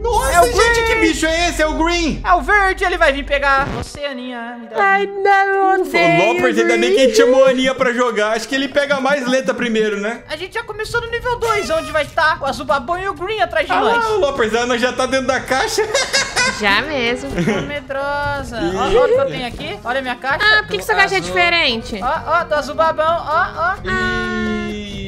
Nossa, É o gente, Green. que bicho é esse? É o Green. É o verde, ele vai vir pegar você, Aninha. Ai, não, Ufa, o Loppers ainda nem quem chamou a Aninha pra jogar. Acho que ele pega mais letra primeiro, né? A gente já começou no nível 2, onde vai estar o azul babão e o green atrás de Ah nós. o Loppers, a Ana já tá dentro da caixa. Já mesmo. Medrosa. Ó, ó o que eu tenho aqui. Olha a minha caixa. Ah, por que, que sua caixa é diferente? Ó, ó, do azul babão, ó, ó. Ih,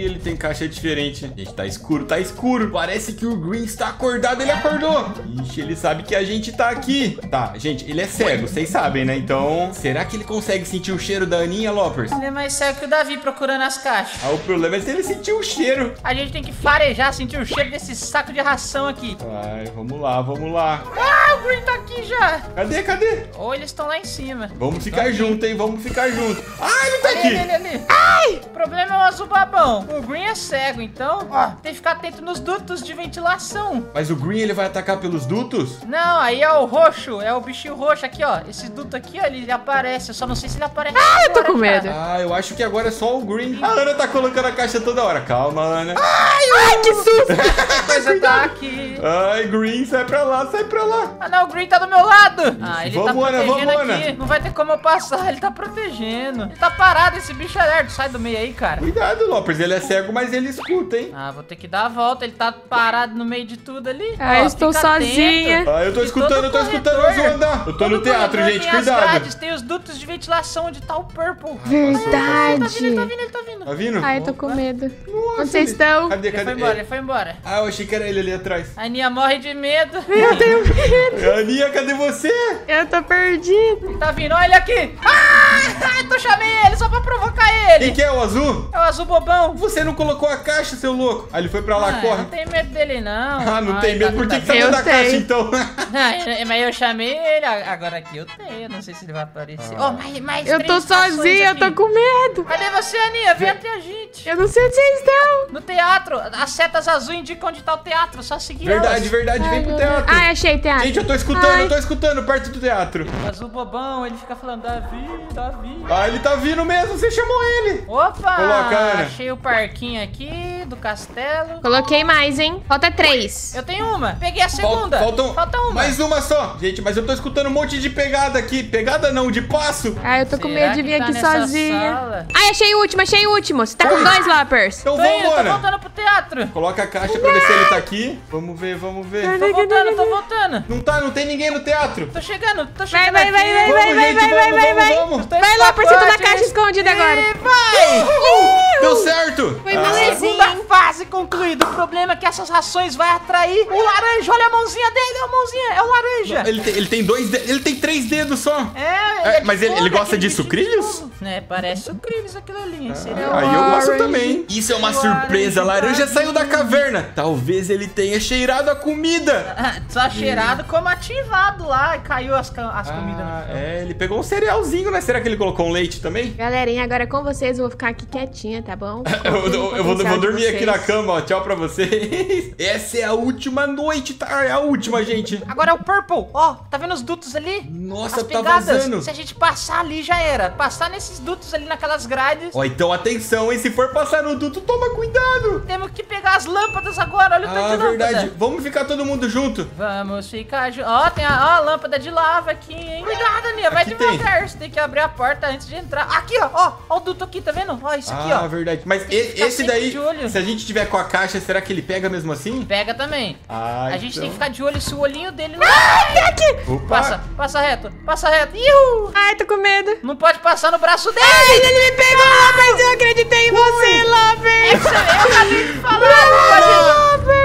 ele tem caixa diferente. Gente, tá escuro, tá escuro. Parece que o Green está acordado, ele acordou. Ixi, ele sabe que a gente tá aqui. Tá, gente, ele é cego, vocês sabem, né? Então, será que ele consegue sentir o cheiro da Aninha, Loppers? Ele é mais cego que o Davi procurando as caixas. Ah, o problema é se ele sentir o cheiro. A gente tem que farejar, sentir o cheiro desse saco de ração aqui. Vai, vamos lá, vamos lá. Ah, o Green tá aqui já. Cadê, cadê? Ou eles estão lá em cima. Vamos ficar junto, hein? Vamos ficar junto. Ah, ele tá Olha aqui. ele, ele, ali. Ai! O problema é o azul babão. O Green é cego, então, ó, tem que ficar atento nos dutos de ventilação. Mas o Green, ele vai atacar pelos dutos? Não, aí é o roxo, é o bichinho roxo aqui, ó. Esse duto aqui, ó, ele aparece. Eu só não sei se ele aparece. Ah, eu tô com medo. Ah, eu acho que agora é só o Green. A Ana tá colocando a caixa toda hora. Calma, Ana. Ai, que susto! A coisa tá aqui. Ai, Green, sai pra lá, sai pra lá. Ah, não, o Green tá do meu lado. Ah, ele Vamos, tá Ana, protegendo vamos, aqui. Ana. Não vai ter como eu passar, ele tá protegendo. Ele tá parado, esse bicho é lerdo. Sai do meio aí, cara. Cuidado, Loppers, ele é cego, mas ele escuta, hein? Ah, vou ter que dar a volta. Ele tá parado no meio de tudo ali. Ah, eu estou fica atento. sozinha. Ah, eu tô E escutando, eu tô escutando, mas vou andar. Eu tô todo no teatro, gente, tem as cuidado. grades, tem os dutos de ventilação onde tá o Purple. Tá Verdade. vindo, ele tá vindo, ele tá vindo. Tá vindo? Ai, eu tô com medo. Nossa, Onde vocês ele- estão? Cadê, Ele cadê? foi embora, ele foi embora. Ah, eu achei que era ele ali atrás. A Aninha morre de medo. Eu tenho medo. Aninha, cadê você? Eu tô perdido. Tá vindo, olha ele aqui. Ah, eu chamei ele só pra provocar Quem ele. que é o azul? É o azul bobão. Você não colocou a caixa, seu louco. Ah, ele foi pra lá, Ah, eu corre. não tenho medo dele, não. Ah, não Ai, tem medo. tá Por que, que tá dentro da caixa, então? Não, eu- mas eu chamei ele, agora aqui eu tenho, não sei se ele vai aparecer. Ah. Oh, mais, mais Eu tô sozinha, eu tô com medo. Cadê você, Aninha? Vem até a gente. Eu não sei onde vocês estão. No teatro, as setas azul indicam onde tá o teatro, só seguir Verdade, elas. verdade, vem Ai, pro meu teatro. Deus. Ai, achei teatro. Gente, eu tô escutando, Ai. eu tô escutando, perto do teatro. O azul bobão, ele fica falando, Davi, Davi. Ah, ele tá vindo mesmo, você chamou ele. Opa! Coloca, Ana. Achei o parquinho aqui do castelo. Coloquei mais, hein? Falta três. Eu tenho uma. Peguei a segunda. Faltam Falta uma. mais uma só. Gente, mas eu tô escutando um monte de pegada aqui. Pegada não, de passo. Ai, eu tô com Será medo de vir tá aqui sozinha. sala? Ai, achei o último, achei o último. Você tá com dois, Loppers. Então vamos, tô voltando pro teatro. Coloca a caixa pra ver se ele tá aqui. Vamos ver, vamos ver. Tô voltando, tô voltando. Não tá, não tem ninguém no teatro. Tô chegando, tô Vai, chegando vai, vai, aqui. vai, Vamos, vai, vai, gente, vai, vai, vamos, vai, vai. vamos. Tô Vai, indo Loppers, eu tô na frente. caixa escondida agora. Vai! Deu certo. Foi Ah. Segunda fase concluída. O problema é que essas rações vai atrair o laranja. Olha a mãozinha dele, é a mãozinha, é o laranja. Ele tem, ele tem dois de- ele tem três dedos só. É, É, mas ele- ele gosta de sucrilhos? É, parece sucrilhos aquilo ali. Seria Aí eu gosto Orange. também. Isso é uma Laranja surpresa. A laranja tá saiu da caverna. Talvez ele tenha cheirado a comida. Ah, Só cheirado como ativado lá e caiu as, as comidas no Ah, chão. é, ele pegou um cerealzinho, né? Será que ele colocou um leite também? Galerinha, agora com vocês eu vou ficar aqui quietinha, tá bom? Eu, eu- eu vou, dormir aqui na cama, ó. Tchau pra vocês. Essa é a última noite, tá? É a última, gente. Agora é o Purple. Ó, tá vendo os dutos ali? Nossa, As tá pegadas. vazando. Se a gente passar ali, já era. Passar nesses dutos ali, naquelas grades. Ó, então atenção, hein? Se for passar no duto, toma cuidado. Temos que pegar as lâmpadas agora. Olha o tanto Ah, de lâmpada. verdade. Vamos ficar todo mundo junto. Vamos ficar juntos. Ó, tem a, ó, a lâmpada de lava aqui, hein? Cuidado, Aninha. Vai Aqui tem. devagar. Você tem que abrir a porta antes de entrar. Aqui, ó. Ó, ó o duto aqui, tá vendo? Ó, isso aqui, ah, ó. verdade. Mas Tem esse daí, de olho. se a gente tiver com a caixa, será que ele pega mesmo assim? Pega também. Ah, A gente então. tem que ficar de olho se o olhinho dele não. Ah, aqui! Opa. Passa, passa reto, passa reto. Iu! Ai, tô com medo. Não pode passar no braço dele! Ai, ele me pegou, Loppers. Eu acreditei em você, Loppers. Eu acabei de falar, não pode. Loppers.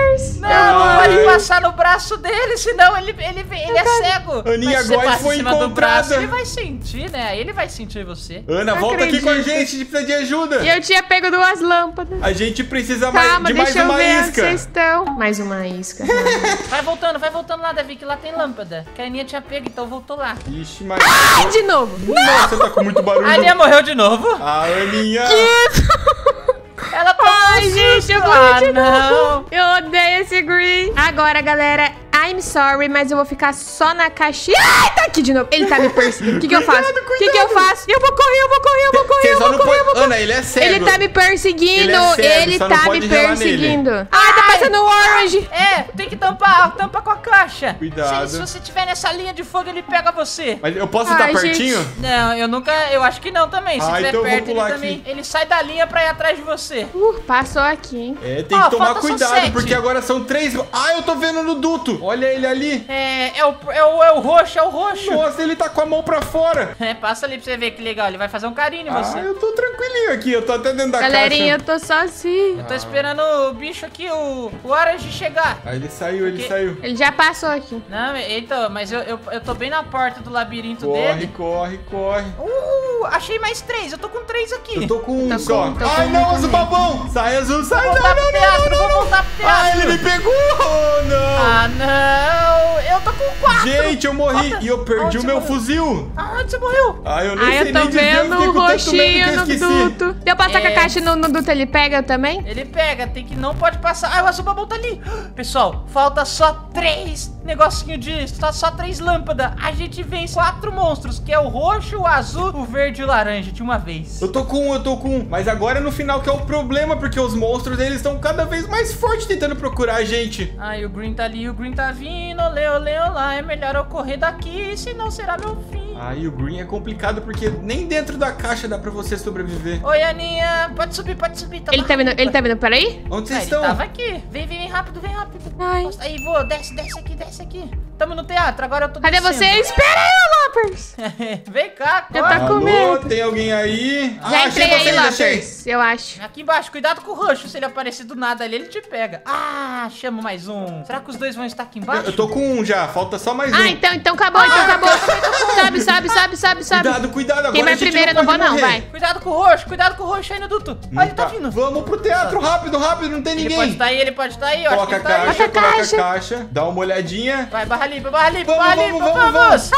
Não, não pode passar no braço dele, senão ele, ele, ele é cego. Aninha Góes em foi cima do encontrada. braço, ele vai sentir, né? Aí Ele vai sentir você. Ana, Não volta aqui com a acredito. gente, a gente precisa de ajuda. E eu tinha pego duas lâmpadas. A gente precisa mais, Calma, de mais deixa eu uma ver onde isca. vocês estão. Mais uma isca. Vai voltando, vai voltando lá, Davi, que lá tem lâmpada. Que a Aninha tinha pego, então voltou lá. Ixi, mas... De novo. Nossa, tá com muito barulho. A Aninha morreu de novo. A Aninha... Ela tá Ai, gente, eu ah, morri de não. Eu odeio esse green. Agora, galera, I'm sorry, mas eu vou ficar só na caixinha. Ai, tá aqui de novo. Ele tá me perseguindo. O que, que eu faço? O que, que eu faço? Eu vou correr, eu vou correr, eu vou correr, eu vou correr, eu vou pode... correr. Ana, ele é cego. Ele tá me perseguindo. Ele é cego, Ele tá me pode relar nele. perseguindo. Ai, tá passando o orange. É, tem que tampar, tampa com a caixa. Cuidado. Se, se você tiver nessa linha de fogo, ele pega você. Mas eu posso Ai, estar gente. pertinho? Não, eu nunca. Eu acho que não também. Se Ah, tiver então eu vou perto, ele pular também. aqui. Ele sai da linha pra ir atrás de você. Uh, passou aqui, hein? É, tem Ó, que tomar cuidado, porque agora são três... Ah, eu tô vendo no duto. Olha ele ali. É, é o, é o, é o roxo, é o roxo. Nossa, ele tá com a mão pra fora. É, passa ali pra você ver que legal. Ele vai fazer um carinho em você. Ah, eu tô tranquilinho aqui, eu tô até dentro da Galerinha, eu caixa. tô sozinho. Tô esperando o bicho aqui, o, o Orange chegar. Ah, ele saiu, ele Que- saiu. Ele já passou aqui. Não, então, mas eu, eu, eu tô bem na porta do labirinto Corre, dele. corre, corre. Uh, achei mais três. Eu tô com três aqui. Eu tô com um só. com- Ai, não, azul babão. Sai, azul, sai. Vou Não, voltar não, pro não, teatro, não, vou não. voltar pro teatro. Ah, ele me pegou. Oh, não. Ah, não! Eu tô com quatro! Gente, eu morri e eu perdi Aonde o meu morreu? fuzil. Aonde você morreu? Ah, eu nem Ai, sei eu tô nem dizer, eu vendo fiquei o roxinho eu no duto. Deu passar com a É. caixa no, no duto, ele pega também? Ele pega, tem que não pode passar. Ah, o azul babão tá ali. Pessoal, falta só três negocinho de. Só, só três lâmpadas. A gente vence quatro monstros, que é o roxo, o azul, o verde e o laranja de uma vez. Eu tô com um, eu tô com um. Mas agora é no final que é o problema, porque os monstros eles estão cada vez mais fortes tentando procurar a gente. Ai, o green tá ali, o green tá vindo. Olê, olê, olá. É melhor eu correr daqui, senão será meu fim. Aí o Green é complicado porque nem dentro da caixa dá pra você sobreviver. Oi, Aninha. Pode subir, pode subir. Tá Ele tá vindo, ele tá vindo, peraí? Onde Ah, vocês ele estão? tava aqui. Vem, vem, vem rápido, vem rápido. Ai. Aí, vô, desce, desce aqui, desce aqui. Tamo no teatro, agora eu tô Cadê você? descendo. Espera aí, Loppers! vem cá, Eu corre. tô com medo. tem alguém aí? Já Ah, entrei achei aí, vocês, achei. Loppers, eu acho. Aqui embaixo, cuidado com o roxo. Se ele aparecer do nada ali, ele te pega. Ah, chamo mais um. Será que os dois vão estar aqui embaixo? Eu tô com um já, falta só mais um. Ah, então, então acabou, então acabou. Sobe, sobe, sobe, sobe, sobe. Cuidado, cuidado, agora Quem vai primeiro, não eu não vou não, vai. Cuidado com o roxo, cuidado com o roxo aí no duto. Olha, ele tá vindo. Vamos pro teatro, rápido, rápido, não tem Ele ninguém. pode estar aí, ele pode estar aí. Eu acho que Coloca a ele tá aí. caixa, Coloca a caixa, dá uma olhadinha. Vai, barra limpa, barra limpa, Vamos, barra vamos, limpa, vamos, vamos.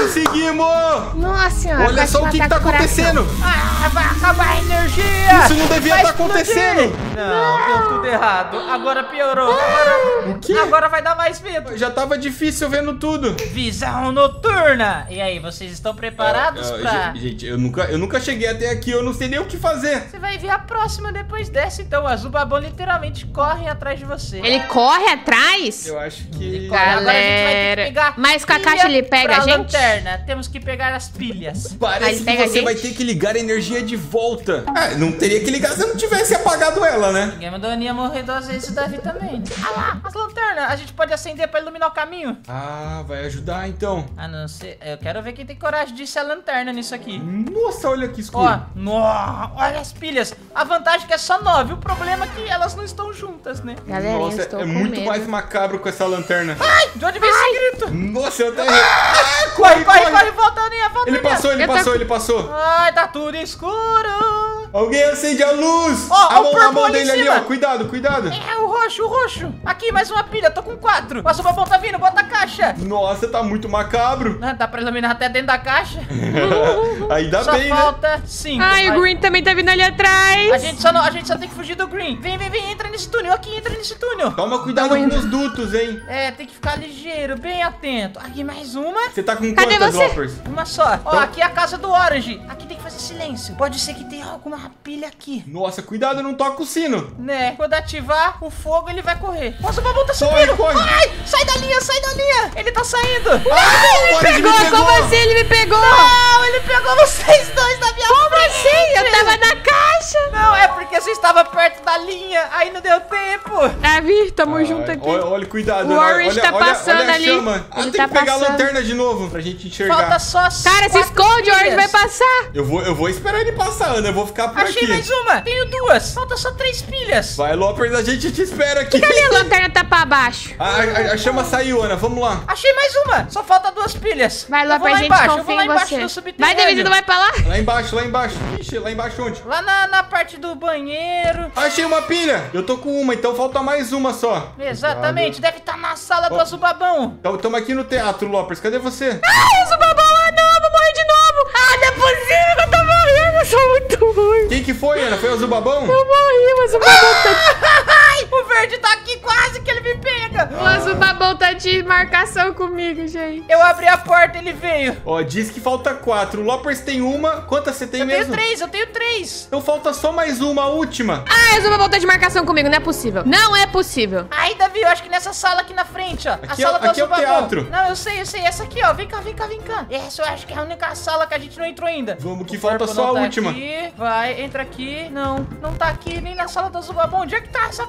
Conseguimos! Nossa senhora. Olha só o que, que tá acontecendo. Ah, vai acabar a energia. Isso não devia Vai tá acontecendo. Não, deu tudo errado. Agora piorou. Agora, O quê? agora vai dar mais medo. Já tava difícil vendo tudo. Visão noturna. E aí, vocês estão preparados Ah, ah, pra... ge- Gente, eu nunca, eu nunca cheguei até aqui, eu não sei nem o que fazer. Você vai ver a próxima depois dessa, então. O azul babão literalmente corre atrás de você. Ele corre atrás? Eu acho que... Ele corre. Agora a gente vai ter que Galera. pegar Mas com a caixa ele pega a gente? lanterna. Temos que pegar as pilhas. Parece ele que você vai ter que ligar a energia de volta. Ah, não teria que ligar se eu não tivesse apagado ela, né? Ninguém mandou a Aninha morrer duas vezes o Davi também. Ah lá, as lanternas. A gente pode acender pra iluminar o caminho. Ah, vai ajudar então. Ah, não sei. Eu quero ver quem tem coragem de ser a lanterna nisso aqui. Nossa, olha que escuro. Ó, nó, olha as pilhas. A vantagem é que é só nove. O problema é que elas não estão juntas, né? Galerinha, Nossa, estou é com muito medo. mais macabro com essa lanterna. Ai, de onde vem esse grito? Nossa, eu até... Ah, Corre, corre, corre, volta, Aninha, volta, Ele passou, ele passou, ele passou. Ai, tá tudo escuro. Alguém acende a luz. Ó, a mão, a mão dele ali, ó. Cuidado, cuidado. É, o roxo, o roxo. Aqui, mais uma pilha, tô com quatro. O azul babão tá vindo, bota a caixa. Nossa, tá muito macabro. Ah, Dá pra iluminar até dentro da caixa. Ainda só bem, né? falta cinco. Ai, Vai. o Green também tá vindo ali atrás. A gente, só não, a gente só tem que fugir do green. Vem, vem, vem, entra nesse túnel aqui, entra nesse túnel. Toma cuidado Tamo com os dutos, hein? É, tem que ficar ligeiro, bem atento. Aqui mais uma. Você tá com Cadê quantas, você? Loppers? Uma só. Ó, Então- aqui é a casa do Orange. Aqui tem que fazer silêncio. Pode ser que tenha alguma pilha aqui. Nossa, cuidado, não toca o sino. Né? Quando ativar o fogo, ele vai correr. Nossa, o babão tá Corre, subindo. corre. Ai, sai da linha, sai da linha. Ele tá saindo. Ai, Me pegou, como assim ele me pegou? Não, ele pegou vocês dois da minha Como frente. assim? Eu tava na caixa. Não, é porque você estava perto da linha. Aí não deu tempo. Davi, tamo junto aqui. Olha, olha, cuidado. O Ana, Orange olha, tá olha, passando olha a ali. chama. Ah, Ele tem tá que pegar a lanterna de novo pra gente enxergar. Falta só Cara, se esconde, o Orange vai passar. Eu vou, eu vou esperar ele passar, Ana. Eu vou ficar por Achei aqui. mais uma. Tenho duas. Falta só três pilhas. Vai, Loppers, a gente te espera aqui. Cadê a lanterna tá pra baixo? A, a- a chama saiu, Ana. Vamos lá. Achei mais uma. Só falta duas pilhas. Vai pra lá gente, embaixo. Eu vou confia lá em você. Vai, Davi, você não vai pra lá? Lá embaixo, lá embaixo. Ixi, lá embaixo onde? Lá na, na parte do banheiro. Achei uma pilha. Eu tô com uma, então falta mais uma só. Exatamente. Deve estar na sala do azul babão. Então, tamo aqui no teatro, Loppers. Cadê você? Ai, eu sou babão. Ah, não, vou morrer de novo. Ah, não é possível que eu tô morrendo. Eu sou muito ruim. Quem que foi, Ana? Foi o Azul Babão? Eu morri, mas o babão tá... Ai, o verde tá aqui quase que ele me pega. O azul babão tá de marcação comigo, gente. Eu abri a porta, ele veio. Ó, diz que falta quatro. O Lopers tem uma. Quantas você tem Eu tenho mesmo? três, eu tenho três. Então falta só mais uma, a última. Ah, azul babão tá de marcação comigo. Não é possível. Não é possível. Aí, Davi, eu acho que nessa sala aqui na frente, ó. Aqui a é- sala do aqui é o teatro. Não, eu sei, eu sei. Essa aqui, ó. Vem cá, vem cá, vem cá. Essa eu acho que é a única sala que a gente não entrou ainda. Vamos que O falta só a tá última. Aqui. Vai, entra aqui. Não, não tá aqui nem na sala do Azul Babão. Onde é que tá essa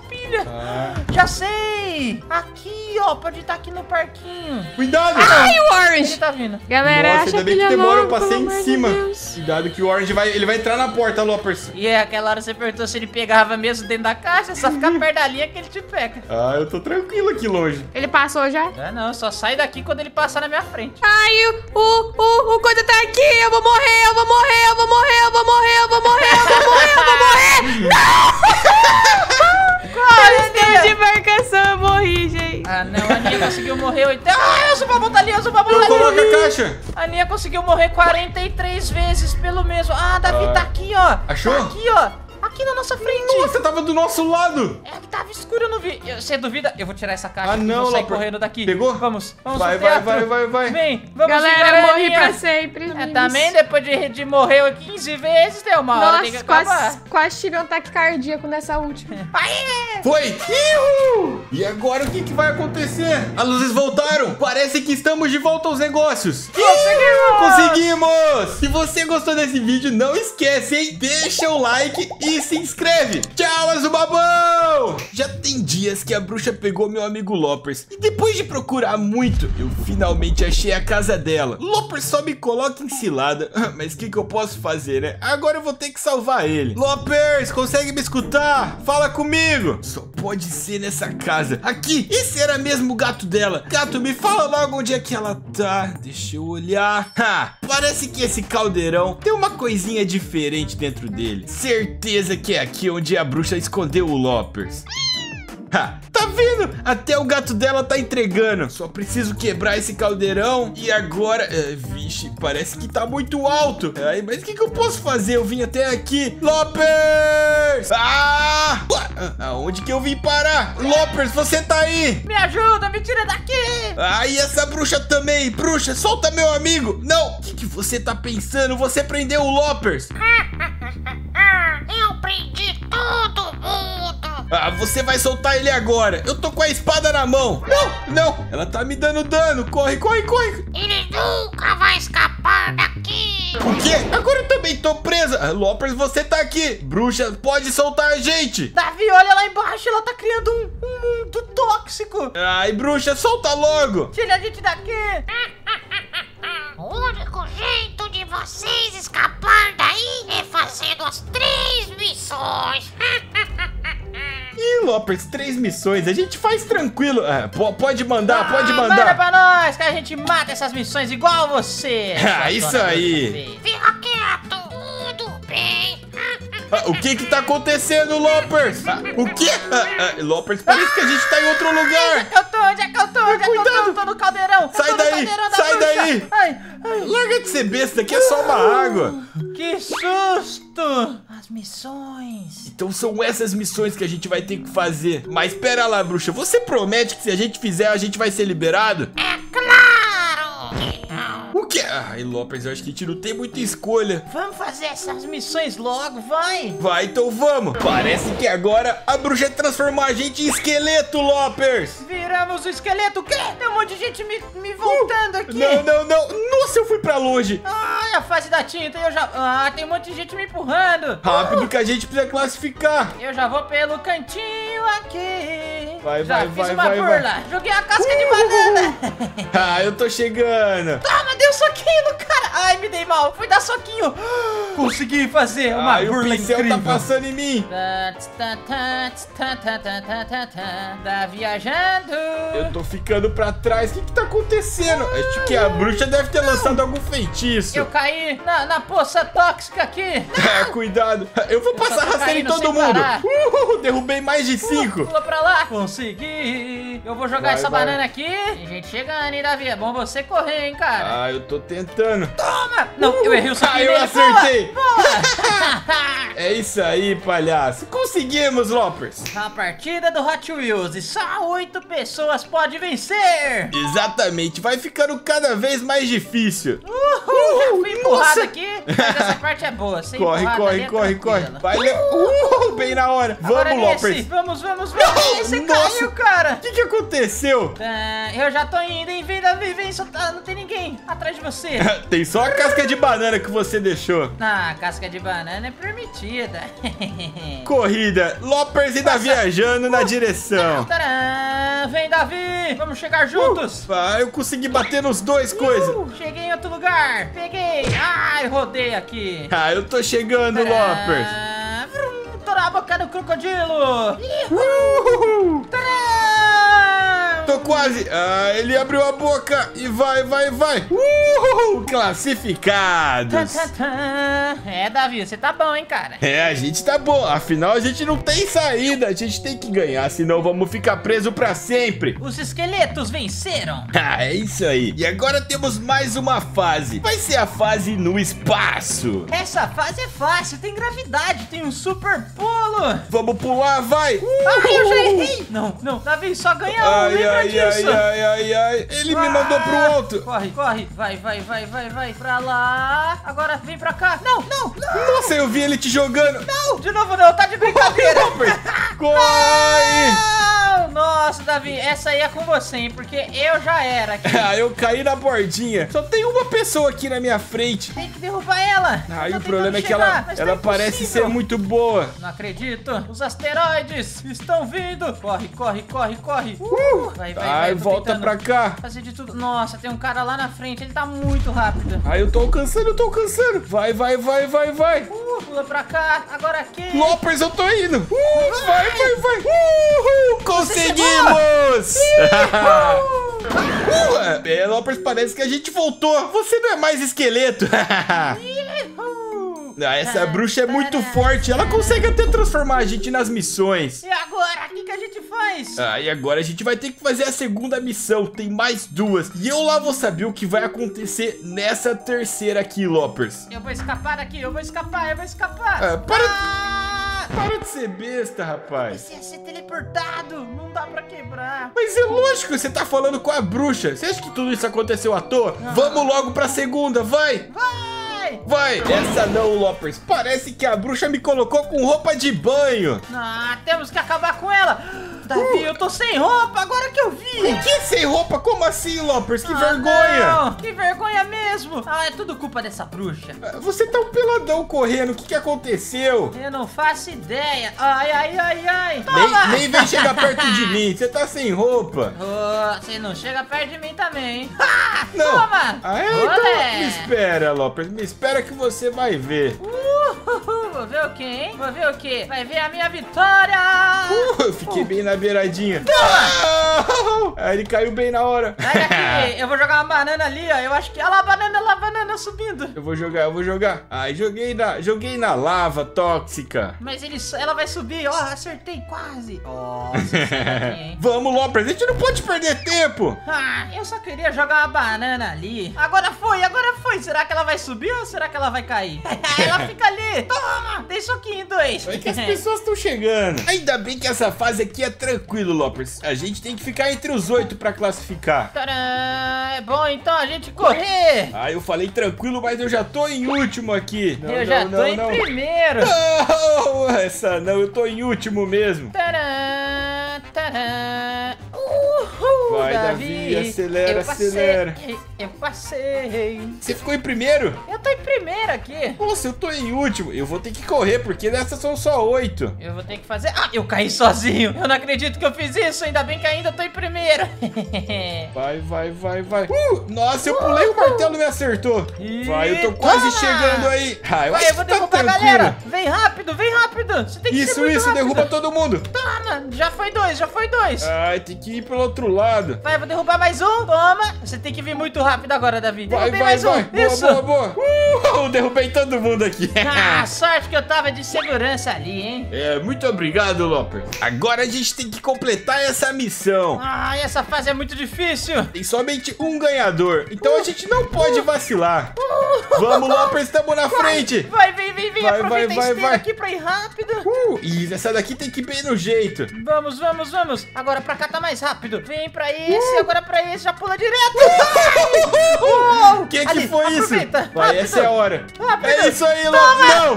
Ah. Já sei. Aqui, ó. Pode estar aqui no parquinho. Cuidado! Ai, o Ele Orange. tá vindo. Galera, Nossa, acha ainda bem que que ele é demora, eu passei em cima. Deus. Cuidado que o Orange vai, ele vai entrar na porta, Lopers. E é aquela hora você perguntou se ele pegava mesmo dentro da caixa. É só ficar perto da linha que ele te pega. Ah, eu tô tranquilo aqui longe. Ele passou já? É, não. Só sai daqui quando ele passar na minha frente. Ai, o, o, o, o coisa tá aqui. Eu vou morrer, eu vou morrer, eu vou morrer, eu vou morrer, eu vou morrer, eu vou morrer, eu vou morrer. Corre, Não! de marcação, eu morri, gente. Ah, não, a Aninha conseguiu morrer 80. Ah, o Zubabão tá ali, o Zubabão tá Então ali. coloca a caixa. A Aninha conseguiu morrer 43 vezes pelo mesmo. Ah, Davi Ah. tá aqui, ó. Achou? Tá aqui, ó. Aqui na nossa frente. Nossa, tava do nosso lado. É que tava escuro, eu não vi. Você duvida? Eu vou tirar essa caixa Ah, e não, vou sair correndo daqui. Pegou? Vamos, vamos Vai, vai, vai, vai, vai. Vem, vamos Galera, embora, eu morri pra sempre. É, também depois de, de morrer 15 vezes, deu uma hora, tem que Nossa, acabar. quase, quase tive um ataque cardíaco nessa última. Aê! Foi! Ihu! E agora o que, que vai acontecer? As luzes voltaram! Parece que estamos de volta aos negócios! Conseguimos! Conseguimos! Se você gostou desse vídeo, não esquece, hein? Deixa o like e se inscreve! Tchau, Azubabão! Já tem dias que a bruxa pegou meu amigo Loppers. E depois de procurar muito, eu finalmente achei a casa dela. Loppers só me coloca em cilada. Mas o que, que eu posso fazer, né? Agora eu vou ter que salvar ele. Loppers, consegue me escutar? Fala comigo! Só pode ser nessa casa. Aqui! Esse era mesmo o gato dela. Gato, me fala logo onde é que ela tá. Deixa eu olhar. Ha! Parece que esse caldeirão tem uma coisinha diferente dentro dele. Certeza que é aqui onde a bruxa escondeu o Loppers. Ha, tá vendo? Até o gato dela tá entregando. Só preciso quebrar esse caldeirão. E agora... é, vixe, parece que tá muito alto. Ai, mas o que, que eu posso fazer? Eu vim até aqui. Loppers! Ah! Aonde que eu vim parar? Loppers, você tá aí? Me ajuda, me tira daqui! Ah, e essa bruxa também. Bruxa, solta meu amigo. Não. O que, que você tá pensando? Você prendeu o Loppers. Eu Ah, você vai soltar ele agora. Eu tô com a espada na mão. Não, não. Ela tá me dando dano. Corre, corre, corre. Ele nunca vai escapar daqui! O quê? Agora eu também tô presa. Ah, Loppers, você tá aqui. Bruxa, pode soltar a gente. Davi, olha lá embaixo, ela tá criando um, um mundo tóxico. Ai, bruxa, solta logo. Tira a gente daqui. O único jeito de vocês escapar daí é fazendo as três missões! Ih, Loppers, três missões. A gente faz tranquilo. Po- pode mandar, pode Ah, Manda mandar. pra nós, que a gente mata essas missões igual você. Ah, isso aí. Fica quieto! Tudo bem! O que que tá acontecendo, Loppers? Ah, o quê? Ah, Loppers, parece que a gente tá em outro lugar. Onde é que eu tô? Onde é que eu tô? Onde é que eu tô? Eu tô no caldeirão. Sai daí, caldeirão da sai bruxa. daí. Ai, ai. Larga de ser besta, aqui é só uma água. Que susto! As missões. Então são essas missões que a gente vai ter que fazer. Mas pera lá, bruxa, você promete que se a gente fizer, a gente vai ser liberado? É que! O quê? Ai, Lopes, eu acho que a gente não tem muita escolha. Vamos fazer essas missões logo, vai. Vai, então vamos. Parece que agora a bruxa transformou a gente em esqueleto, Lopers. Viramos o esqueleto. O quê? Tem um monte de gente me, me voltando aqui. Não, não, não. Nossa, eu fui pra longe. Ai, a fase da tinta. Eu já... Ah, tem um monte de gente me empurrando. Rápido que a gente precisa classificar. Eu já vou pelo cantinho aqui. Vai, já vai, fiz vai, uma vai, burla. Joguei a casca de banana. Ah, eu tô chegando mano. Ah, mas deu um soquinho no cara. Ai, me dei mal. Fui dar soquinho. Consegui fazer uma Ai, burla o pincel tá incrível. tá passando em mim. Tá viajando. Eu tô ficando pra trás. O que que tá acontecendo? É Acho que a bruxa deve ter Não. lançado algum feitiço. Eu caí na, na poça tóxica aqui. Ah, cuidado. Eu vou Eu passar rasteiro em todo mundo. Uh, derrubei mais de pula, cinco. Pula pra lá. Consegui. Eu vou jogar vai, essa vai. banana aqui. Tem gente chegando, hein, Davi? É bom você correr hein, cara. Ah, eu tô tentando. Toma! Não, eu errei o Ah, saquinho eu acertei. Boa! É isso aí, palhaço. Conseguimos, Loppers. A partida do Hot Wheels e só oito pessoas pode vencer. Exatamente, vai ficando cada vez mais difícil. Uhul, já fui empurrado aqui, mas essa parte é boa. Sem Corre, corre, é corre, corre. tranquila. Vai, Le... Uhul, bem na hora. Agora Vamos, nesse, Loppers. Vamos, vamos, vamos. Esse Nossa. caiu, cara. O que, que aconteceu? Ah, eu já tô indo, hein? Vem, vem. Só tá- não tem ninguém atrás de você. Tem só a casca de banana que você deixou. Ah, casca de banana é permitida. Corrida, Loppers e Davi viajando na direção. Vem, Davi! Vamos chegar juntos! Ah, eu consegui bater nos dois coisas. Uh, cheguei em outro lugar! Peguei! Ai, rodei aqui! Ah, eu tô chegando, Loppers. Tcharam! Vrum, Tô na boca do crocodilo! Uhul. Tcharam! Tô quase. Ah, ele abriu a boca e vai, vai, vai. Uhul, classificados. É, Davi, você tá bom, hein, cara? É, a gente tá bom. Afinal, a gente não tem saída. A gente tem que ganhar, senão vamos ficar preso pra sempre. Os esqueletos venceram! Ah, é isso aí. E agora temos mais uma fase. Vai ser a fase no espaço. Essa fase é fácil, tem gravidade, tem um super pulo! Vamos pular, vai. Ai, eu já errei! Não, não, Davi, só ganha um, Ai, lembra ai, ai, disso! ai, ai, ai. Ele me mandou pro Ah, alto. Corre, corre, vai, vai, vai, vai, vai, pra lá. Agora vem pra cá. Não, não, não, Nossa, eu vi ele te jogando. não, de novo não, tá de brincadeira. Corre! Não, nossa, Davi, essa aí é com você, hein, porque eu já era aqui. Ah, eu caí na bordinha. Só tem uma pessoa aqui na minha frente. Tem que derrubar ela. Ah, e Tá o problema é que ela, tá ela parece impossível. ser muito boa. Não acredito. Os asteroides estão vindo. Corre, corre, corre, corre. Uh, vai, vai, vai. Ai, eu tô volta tentando pra cá. Fazer de tudo. Nossa, tem um cara lá na frente. Ele tá muito rápido. Ai, eu tô alcançando, eu tô alcançando. Vai, vai, vai, vai, vai. Uh, pula pra cá. Agora aqui. Loppers, eu tô indo. Uh, vai, vai, vai. Uhul, conseguimos. Uh, é, Loppers, parece que a gente voltou. Você não é mais esqueleto. Uhul. Ah, Essa bruxa é muito forte. Ela consegue até transformar a gente nas missões. E agora? O que, que a gente faz? Ah, e agora a gente vai ter que fazer a segunda missão. Tem mais duas. E eu lá vou saber o que vai acontecer nessa terceira aqui, Loppers. Eu vou escapar daqui, eu vou escapar, eu vou escapar. Ah, para- Ah, Para de ser besta, rapaz. Você ia ser teleportado, não dá pra quebrar. Mas é lógico que você tá falando com a bruxa. Você acha que tudo isso aconteceu à toa? Vamos logo pra segunda, vai! Vai! Vai! Essa não, Loppers. Parece que a bruxa me colocou com roupa de banho. Ah, temos que acabar com ela. Davi, eu tô sem roupa, agora que eu vi. Que sem roupa? Como assim, Loppers? Que Ah, vergonha! não, que vergonha mesmo. Ah, é tudo culpa dessa bruxa. Você tá um peladão correndo. O que, que aconteceu? Eu não faço ideia. Ai, ai, ai, ai. Toma! Nem, nem vem chegar perto de mim. Você tá sem roupa. Ô, você não chega perto de mim também, hein? Ah, Não. Toma! Ah, é? Então me espera, Loppers. Me espera que você vai ver. Uh, vou ver o quê, hein? Vou ver o quê? Vai ver a minha vitória! Uh, eu fiquei bem na beiradinha. Ah, ele caiu bem na hora. Sai daqui, eu vou jogar uma banana ali, ó. Eu acho que. Olha lá a banana, olha lá a banana subindo. Eu vou jogar, eu vou jogar. Ai, joguei na, joguei na lava tóxica. Mas ele, ela vai subir, ó. Acertei quase. Nossa, sai daqui, hein? Vamos, Loppers, a gente não pode perder tempo. Ah, eu só queria jogar uma banana ali. Agora foi, agora foi. Será que ela vai subir ou será que ela vai cair? ela fica ali. Toma! Tem soquinho dois. É que as pessoas estão chegando. Ainda bem que essa fase aqui é tranquilo, Loppers. A gente tem que ficar entre os oito pra classificar. Tcharam! É bom então a gente correr. Ah, eu falei tranquilo, mas eu já tô em último aqui. Não, eu já não, tô não, em não. primeiro. Não, essa não, eu tô em último mesmo. Tcharam, tcharam. Uhul, Vai, Davi, acelera, eu passei, acelera. Eu passei. Você ficou em primeiro? Eu tô em primeiro aqui. Nossa, eu tô em último. Eu vou ter que correr, porque dessas são só oito. Eu vou ter que fazer... Ah, eu caí sozinho. Eu não acredito que eu fiz isso. Ainda bem que ainda tô em primeiro. Vai, vai, vai, vai. Uh, nossa, eu pulei o martelo e me acertou. Ih, Vai, eu tô quase toma! chegando aí. Ah, eu Vai, eu vou tá derrubar a galera. Vem rápido, vem rápido. Você tem que ser Isso, isso, rápido. derruba todo mundo. Toma, já foi dois, já foi dois. Ai, tem que ir pelo outro lado. Vai, eu vou derrubar mais um. Toma. Você tem que vir muito rápido agora, Davi. Vai, Derrubei vai, mais vai. um. Boa, Isso. boa, boa. Uh, derrubei todo mundo aqui. Ah, sorte que eu tava de segurança ali, hein? É, muito obrigado, Lopper. Agora a gente tem que completar essa missão. Ah, essa fase é muito difícil. Tem somente um ganhador, então a gente não pode vacilar. Vamos, Lopper, estamos na frente. Vai, vem, vem, vem. Vai, Aproveita vai, vai, vai. aqui pra ir rápido. Uh, e essa daqui tem que ir bem no jeito. Vamos, vamos, vamos. Agora pra cá tá mais rápido. Vem pra esse, agora pra esse. Já pula direto. Uou! O que que Ali, foi aproveita. isso? Vai, essa é a hora. Rápido. É isso aí, Lopper. Não,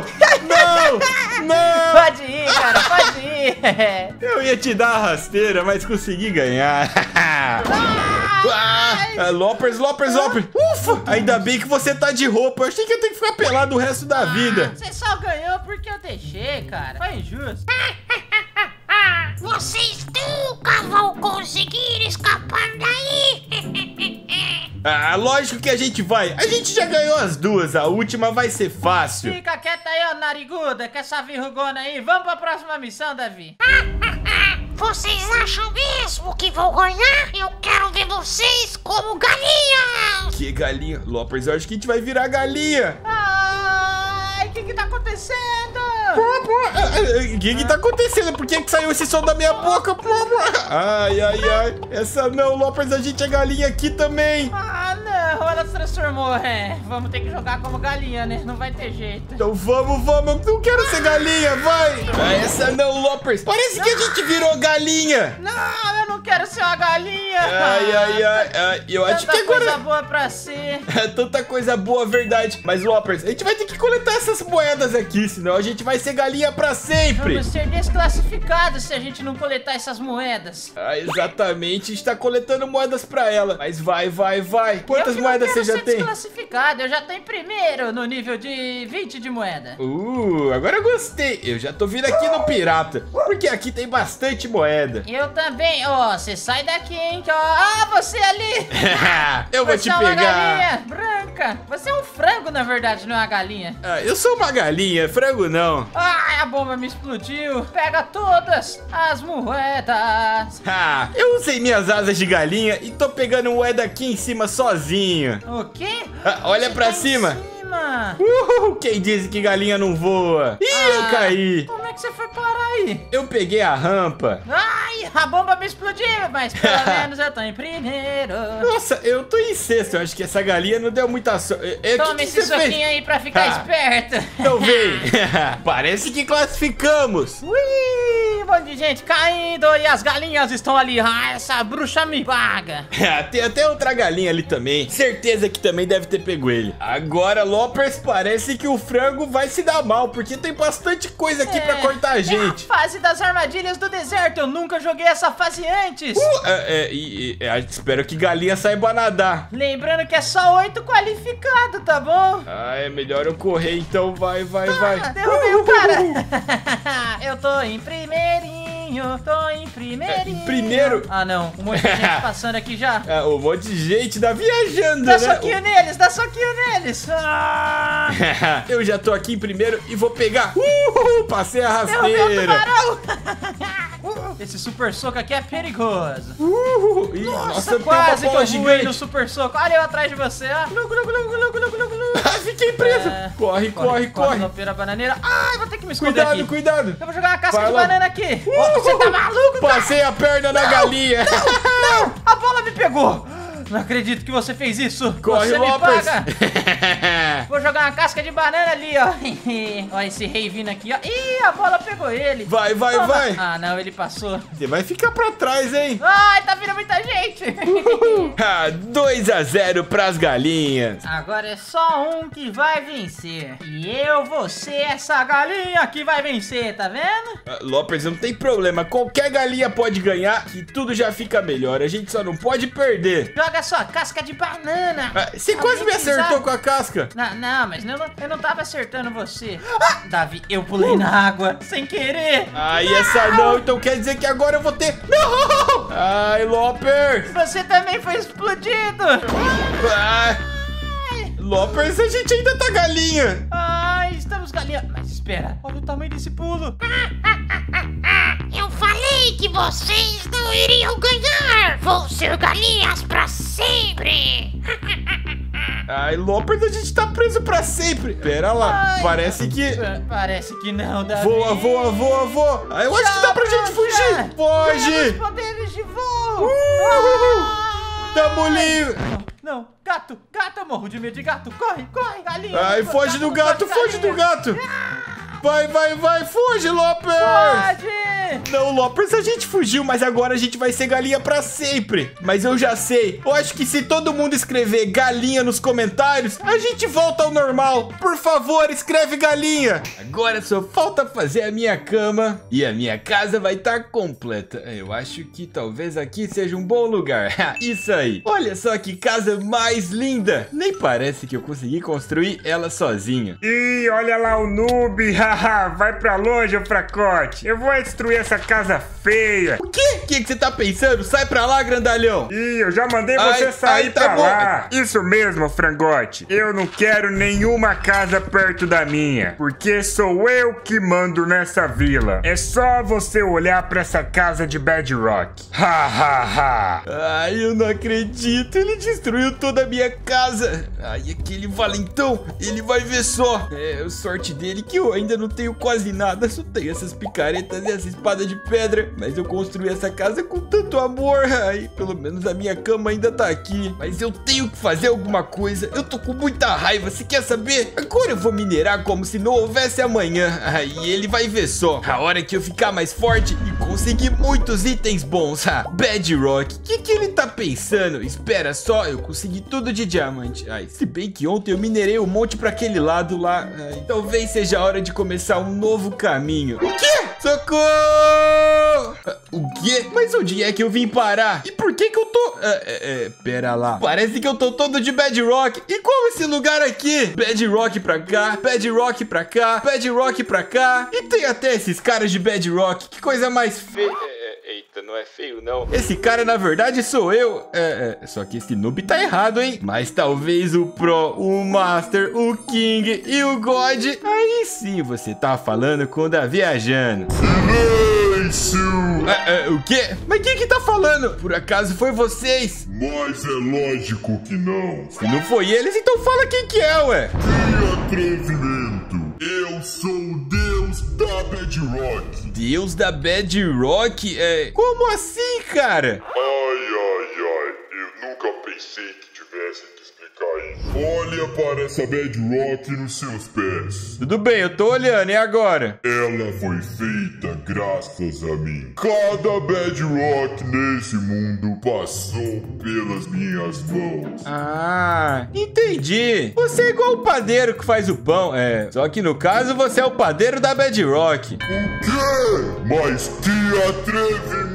não, não. Pode ir, cara, pode ir. Eu ia te dar a rasteira, mas consegui ganhar. Ah, ah, Loppers, Loppers, Loppers. Ufa! Ainda bem que você tá de roupa. Eu achei que ia ter que ficar pelado o resto da vida. Você só ganhou porque eu deixei, cara. Foi injusto. Vocês nunca vão conseguir escapar daí. Ah, lógico que a gente vai. A gente já ganhou as duas. A última vai ser fácil. Fica quieta aí, ó, nariguda, com essa verrugona aí. Vamos pra próxima missão, Davi. Vocês acham mesmo que vão ganhar? Eu quero ver vocês como galinhas. Que galinha. Loppers, eu acho que a gente vai virar galinha. Ai, o que que tá acontecendo? O que que tá acontecendo? Por que que saiu esse som da minha boca? Ai, ai, ai. Essa não, Loppers, a gente é galinha aqui também. Ah, não, ela se transformou, é. Vamos ter que jogar como galinha, né? Não vai ter jeito. Então vamos, vamos. Eu não quero ser galinha, vai. Ah, essa não, Loppers. Parece que a gente virou galinha. Não, eu não quero ser uma galinha. Ai, ai, ai. ai. Eu acho Tanta que coisa agora... boa pra ser. É tanta coisa boa, verdade. Mas, Loppers, a gente vai ter que coletar essas moedas aqui, senão a gente vai ser galinha pra sempre. Vamos ser desclassificados se a gente não coletar essas moedas. Ah, exatamente. A gente tá coletando moedas pra ela. Mas vai, vai, vai. Quantas eu moedas você já ser tem? desclassificado. Eu já tô em primeiro no nível de 20 de moeda. Uh, agora eu gostei. Eu já tô vindo aqui no pirata. Porque aqui tem bastante moeda. Eu também. Ó, você sai daqui, hein? que, ó. Ah, você ali. eu vou você te é uma pegar. galinha branca. Você é um frango, na verdade, não é uma galinha. Ah, eu sou uma galinha, frango não. Ai, a bomba me explodiu. Pega todas as moedas. Ah, eu usei minhas asas de galinha e tô pegando moeda aqui em cima sozinho. O quê? Ah, olha Você pra tá cima. Cima. Uhul, quem disse que galinha não voa? Ih, eu Ah, caí. Como é que você foi parar aí? Eu peguei a rampa. Ai, a bomba me explodiu, mas pelo menos eu tô em primeiro. Nossa, eu tô em sexto. Eu acho que essa galinha não deu muita sorte. É, o Toma que, que esse fez? soquinho aí pra ficar Ah. esperto. Então vem. Parece que classificamos. Ui, monte de gente caindo e as galinhas estão ali. Ah, essa bruxa me paga. Tem até outra galinha ali também. Certeza que também deve ter pego ele. Agora, Parece que o frango vai se dar mal, porque tem bastante coisa aqui pra cortar a É gente. a fase das armadilhas do deserto. Eu nunca joguei essa fase antes. Uh, é, é, é, espero que galinha saiba nadar. Lembrando que é só oito qualificado, tá bom? Ah, é melhor eu correr então. Vai, vai, vai. Ah, derrubei o cara. eu tô em primeirinho, tô em primeirinho. É, em primeiro? Ah, não. Um monte de gente passando aqui já. É, um monte de gente tá viajando, Dá né? soquinho neles, dá soquinho neles. Ah, eu já tô aqui em primeiro e vou pegar. Uhul, passei a derrubei o rasteira. tubarão. Esse super soco aqui é perigoso. Uhul. Ih, Nossa, nossa, quase que eu voei no super soco. Olha eu atrás de você, ó. Lugu, lugu, lugu, lugu, lugu. Ah, Fiquei preso. É. Corre, corre, corre. Corre, pera bananeira. Ai, vou ter que me esconder Cuidado, aqui. cuidado. Eu vou jogar uma casca de banana aqui. Você tá maluco, cara? Passei a perna na galinha. Não, a bola me pegou. Não acredito que você fez isso. Corre, você me Lopers. paga. Vou jogar uma casca de banana ali, ó. ó, esse rei vindo aqui, ó. Ih, a bola pegou ele. Vai, vai, Toma. vai. Ah, não, ele passou. Você vai ficar pra trás, hein? Ai, tá vindo muita gente. Ah, 2 a 0 pras galinhas. Agora é só um que vai vencer. E eu vou ser essa galinha que vai vencer, tá vendo? Ah, Lopers, não tem problema. Qualquer galinha pode ganhar, que tudo já fica melhor. A gente só não pode perder. Joga sua casca de banana. Ah, Você Alguém quase me acertou com a casca. Não, não, mas eu não, eu não tava acertando você. Ah, Davi, eu pulei na água sem querer. Ai, essa não. Então quer dizer que agora eu vou ter... Não! Ai, Lopers. Você também foi explodido. Ah, Lopers, a gente ainda tá galinha. Ai, estamos galinha. Mas espera. Olha o tamanho desse pulo. Eu falei que vocês não iriam ganhar! Vão ser galinhas pra sempre! Ai, Lopers, a gente tá preso pra sempre. Pera lá, Ai, parece que... Pa- Parece que não, Davi. Voa, voa, voa, voa. Ah, eu acho que dá pra gente fugir. Foge. poderes de voo. Uhul. Ah! Tamo livre. Não, não, gato, gato, eu morro de medo de gato. Corre, corre, galinha. Ai, foge do gato, foge do gato. Vai, vai, vai, foge, Lopers. Pode! Não, Lopers, a gente fugiu, mas agora a gente vai ser galinha pra sempre. Mas eu já sei. Eu acho que se todo mundo escrever galinha nos comentários, a gente volta ao normal. Por favor, escreve galinha. Agora só falta fazer a minha cama e a minha casa vai estar completa. Eu acho que talvez aqui seja um bom lugar. Isso aí. Olha só que casa mais linda. Nem parece que eu consegui construir ela sozinho. Ih, olha lá o noob, vai pra longe, ô fracote. Eu vou destruir essa casa feia. O quê? O que que você tá pensando? Sai pra lá, grandalhão. Ih, eu já mandei Ai, você sair ai, tá pra bom. lá. Isso mesmo, frangote. Eu não quero nenhuma casa perto da minha, porque sou eu que mando nessa vila. É só você olhar pra essa casa de Bedrock. Ha, ha, ha. Ai, eu não acredito. Ele destruiu toda a minha casa. Ai, aquele valentão, ele vai ver só. É, a sorte dele que eu ainda não tenho quase nada. Só tenho essas picaretas e essa espada de pedra. Mas eu construí essa casa com tanto amor. Ai, pelo menos a minha cama ainda tá aqui. Mas eu tenho que fazer alguma coisa. Eu tô com muita raiva. Você quer saber? Agora eu vou minerar como se não houvesse amanhã. Aí ele vai ver só. A hora que eu ficar mais forte e conseguir muitos itens bons. Ah, Bedrock. O que, que ele tá pensando? Espera só, eu consegui tudo de diamante. Ai, se bem que ontem eu minerei um monte pra aquele lado lá. Ai, talvez seja a hora de começar um novo caminho. O quê? Socorro! Ah, O quê? Mas onde é que eu vim parar? E por que que eu tô... Ah, é, é, pera lá. Parece que eu tô todo de Bedrock. E qual esse lugar aqui? Bedrock pra cá, Bedrock pra cá, Bedrock pra cá. E tem até esses caras de Bedrock. Que coisa mais feia. Eita, não é feio não. Esse cara na verdade sou eu. É, é, só que esse noob tá errado, hein? Mas talvez o Pro, o Master, o King e o God. Aí sim você tá falando com o da viajando. Silêncio! É, é, o quê? Mas quem que tá falando? Por acaso foi vocês? Mas é lógico que não. Se não foi eles, então fala quem que é, ué. Que atrevimento! Eu sou o deus da Bedrock! Deus da Bedrock? É. Como assim, cara? Ai, ai, ai, eu nunca pensei que tivesse isso. Olha para essa Bedrock nos seus pés. Tudo bem, eu tô olhando, e agora? Ela foi feita graças a mim. Cada Bedrock nesse mundo passou pelas minhas mãos. Ah, entendi. Você é igual o padeiro que faz o pão. É, só que no caso você é o padeiro da Bedrock. O quê? Mas que atrevimento!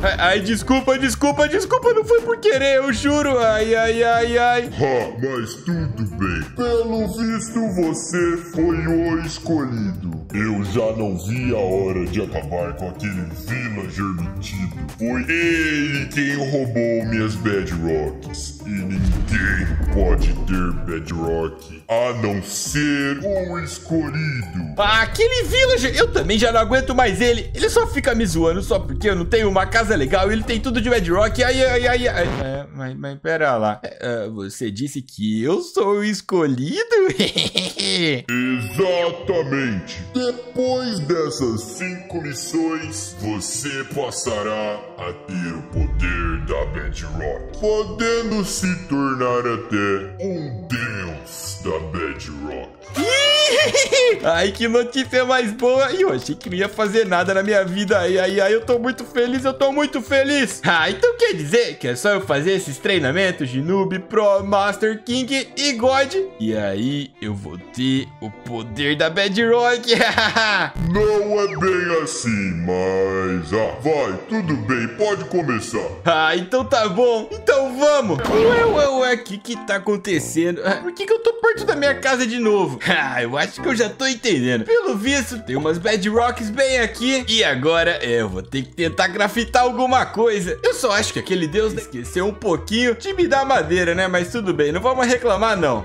Ai, ai, desculpa, desculpa, desculpa, não foi por querer, eu juro. Ai, ai, ai, ai. Ha, mas tudo bem. Pelo visto, você foi o escolhido. Eu já não vi a hora de acabar com aquele villager metido. Foi ele quem roubou minhas bedrocks. E ninguém pode ter bedrock a não ser o escolhido. Ah, aquele villager, eu também já não aguento mais ele. Ele só fica me zoando só porque eu não tenho uma casa legal e ele tem tudo de bedrock. Ai, ai, ai, ai. É, mas, mas pera lá. É, é, você disse que eu sou o escolhido? Exatamente. Depois dessas cinco missões, você passará a ter o poder da Bedrock, podendo se tornar até um deus da Bedrock. Ai, que notícia mais boa. E eu achei que não ia fazer nada na minha vida. Ai, ai, ai, eu tô muito feliz, eu tô muito feliz. Ah, então quer dizer que é só eu fazer esses treinamentos de Noob, Pro, Master, King e God. E aí eu vou ter o poder da Bedrock. Não é bem assim, mas ah, vai, tudo bem, pode começar. ah, então tá bom. Então vamos. Ué, ué, ué, o que que tá acontecendo? Ah, Por que que eu tô perto da minha casa de novo? Ah, eu acho que eu já tô entendendo. Pelo visto, tem umas Bedrocks bem aqui. E agora é, eu vou ter que tentar grafitar alguma coisa. Eu só acho que aquele deus esqueceu um pouquinho de me dar madeira, né? Mas tudo bem, não vamos reclamar não.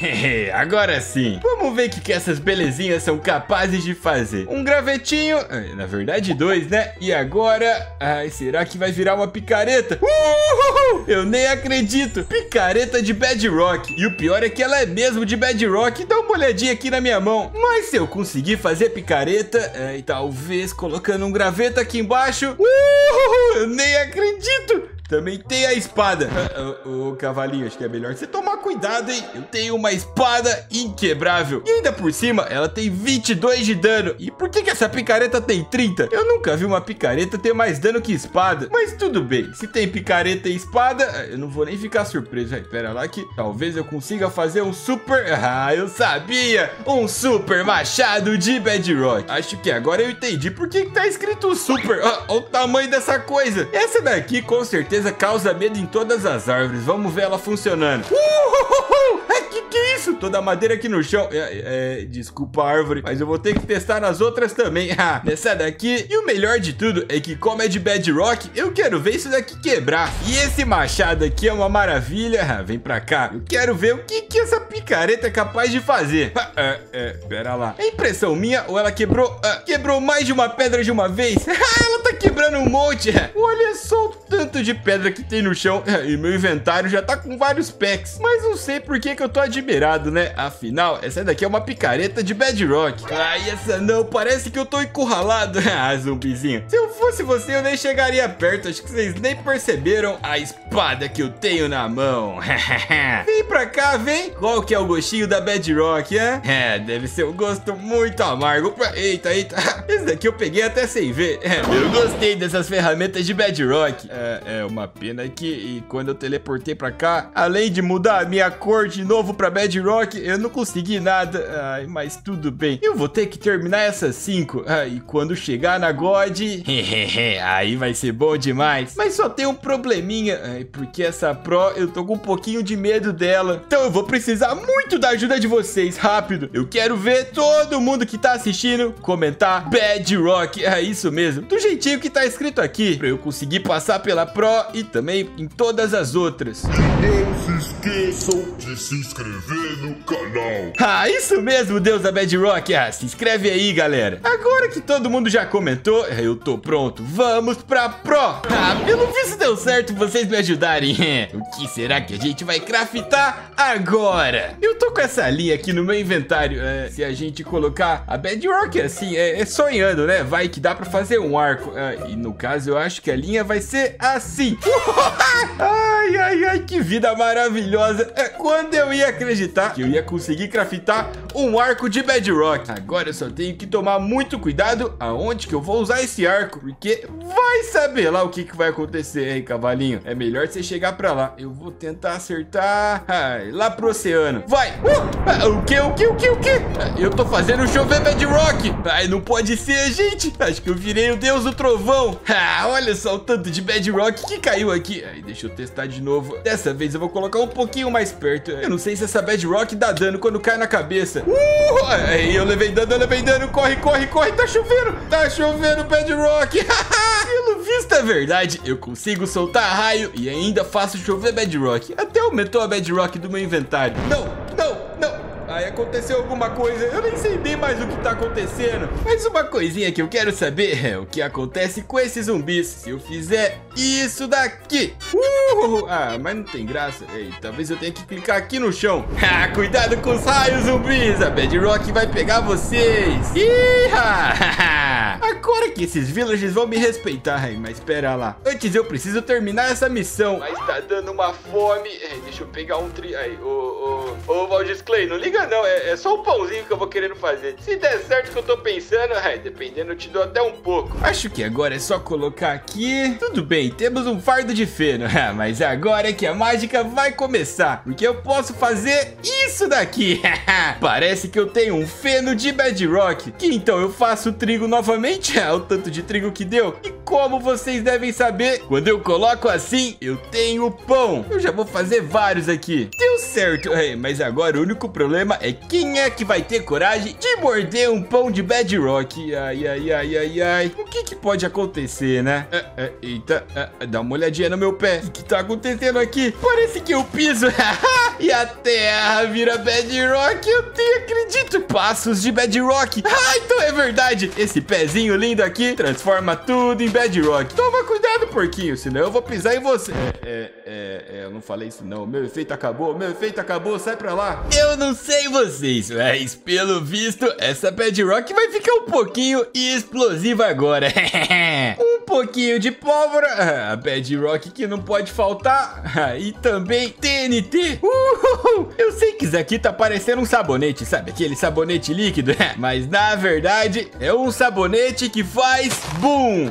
Agora sim. Vamos ver o que, que essas belezinhas são capazes de fazer. Um gravetinho, eh, na verdade dois, né? E agora, ai, será que vai virar uma picareta? Uhul! Eu nem acredito. Picareta de Bedrock. E o pior é que ela é mesmo de Bedrock. Dá uma olhadinha aqui na minha mão. Mas se eu conseguir fazer picareta, é, talvez colocando um graveto aqui embaixo. Uhul! Eu nem acredito. Também tem a espada. Ah, Ô, cavalinho, acho que é melhor você tomar cuidado, hein? Eu tenho uma espada inquebrável. E ainda por cima, ela tem 22 de dano. E por que, que essa picareta tem 30? Eu nunca vi uma picareta ter mais dano que espada. Mas tudo bem. Se tem picareta e espada, eu não vou nem ficar surpreso. Aí, pera lá que talvez eu consiga fazer um super... Ah, eu sabia! Um super machado de Bedrock. Acho que agora eu entendi por que, que tá escrito super. Ah, olha o tamanho dessa coisa. Essa daqui, com certeza, causa medo em todas as árvores. Vamos ver ela funcionando. Uhul! É, que que é? Toda a madeira aqui no chão. É, é, desculpa a árvore, mas eu vou ter que testar nas outras também. Ah, nessa daqui. E o melhor de tudo é que, como é de bedrock, eu quero ver isso daqui quebrar. E esse machado aqui é uma maravilha. Ah, vem pra cá. Eu quero ver o que, que essa picareta é capaz de fazer. Ah, é, é, pera lá. É impressão minha ou ela quebrou? ah, quebrou mais de uma pedra de uma vez? Ah, ela tá quebrando um monte. Olha só o tanto de pedra que tem no chão. E meu inventário já tá com vários packs. Mas não sei por que, que eu tô admirado, né? Afinal, essa daqui é uma picareta de bedrock. Ai, essa não. Parece que eu tô encurralado. ah, zumbizinho. Se eu fosse você, eu nem chegaria perto. Acho que vocês nem perceberam a espada que eu tenho na mão. vem pra cá, vem. Qual que é o gostinho da bedrock, hein? É, deve ser um gosto muito amargo. Eita, eita. Esse daqui eu peguei até sem ver. É, eu gostei dessas ferramentas de bedrock. É, é uma pena que quando eu teleportei pra cá, além de mudar a minha cor de novo pra bedrock, eu não consegui nada. Ai, mas tudo bem. Eu vou ter que terminar essas cinco. Ah, e quando chegar na God, aí vai ser bom demais. Mas só tem um probleminha, ai, porque essa Pro eu tô com um pouquinho de medo dela. Então eu vou precisar muito da ajuda de vocês, rápido. Eu quero ver todo mundo que tá assistindo comentar Bedrock. É isso mesmo, do jeitinho que tá escrito aqui, pra eu conseguir passar pela Pro e também em todas as outras. Não se esqueçam de se inscrever no canal. Ah, isso mesmo, Deus da Bedrock. Ah, se inscreve aí, galera. Agora que todo mundo já comentou, eu tô pronto. Vamos pra Pro. Ah, pelo visto deu certo vocês me ajudarem. o que será que a gente vai craftar agora? Eu tô com essa linha aqui no meu inventário. É, se a gente colocar a Bedrock assim, é, é sonhando, né? Vai que dá pra fazer um arco. Ah, e no caso, eu acho que a linha vai ser assim. ai, ai, ai, que vida maravilhosa. É, quando eu ia acreditar que eu ia conseguir craftar um arco de Bedrock? Agora eu só tenho que tomar muito cuidado aonde que eu vou usar esse arco, porque vai saber lá o que, que vai acontecer, hein, cavalinho? É melhor você chegar pra lá. Eu vou tentar acertar ai, lá pro oceano. Vai! Uh! O que, o que, o que, o que? Eu tô fazendo chover Bedrock. Ai, não pode ser, gente. Acho que eu virei o deus do trovão. Ah, olha só o tanto de Bedrock que caiu aqui. Ai, deixa eu testar de novo. Dessa vez eu vou colocar um pouquinho mais perto. Eu não sei se essa Bedrock dá dano quando cai na cabeça. Uh! Eu levei dano, eu levei dano. Corre, corre, corre. Tá chovendo. Tá chovendo Bedrock. Pelo visto é verdade. Eu consigo soltar raio e ainda faço chover Bedrock. Até aumentou a Bedrock do meu inventário. Não, não, não. Aí aconteceu alguma coisa, eu nem sei bem mais o que tá acontecendo. Mas uma coisinha que eu quero saber é o que acontece com esses zumbis se eu fizer isso daqui. Uh! Ah, mas não tem graça. Ei, talvez eu tenha que clicar aqui no chão. Ah, cuidado com os raios, zumbis. A Bedrock vai pegar vocês. Iha! Agora que esses villagers vão me respeitar, hein, mas espera lá. Antes eu preciso terminar essa missão. Mas tá dando uma fome. Ei, deixa eu pegar um tri... Aí, ô, ô, ô, Valdis Clay, não liga não. É, é só o pãozinho que eu vou querendo fazer. Se der certo que eu tô pensando, ai, dependendo, eu te dou até um pouco. Acho que agora é só colocar aqui. Tudo bem, temos um fardo de feno. Ah, mas agora é que a mágica vai começar. Porque eu posso fazer isso daqui. Parece que eu tenho um feno de bedrock. Que então eu faço trigo novamente. Ah, o tanto de trigo que deu. E como vocês devem saber, quando eu coloco assim, eu tenho pão. Eu já vou fazer vários aqui. Deu certo. É, mas agora o único problema é quem é que vai ter coragem de morder um pão de bedrock. Ai, ai, ai, ai, ai. O que que pode acontecer, né? É, é, eita, é, dá uma olhadinha no meu pé. O que tá acontecendo aqui? Parece que eu piso. e a terra vira bedrock. Eu nem acredito. Passos de bedrock. Ah, então é verdade. Esse pezinho lindo aqui transforma tudo em bedrock. Toma cuidado, porquinho, senão eu vou pisar em você. É, é, é, é, eu não falei isso não. Meu efeito acabou, meu efeito acabou, sai pra lá. Eu não sei vocês, mas pelo visto, essa bedrock vai ficar um pouquinho explosiva agora. um pouquinho de pólvora, a bedrock que não pode faltar, e também TNT. Uhul. Eu sei que isso aqui tá parecendo um sabonete, sabe? Aquele sabonete líquido, mas na verdade é um sabonete que faz boom.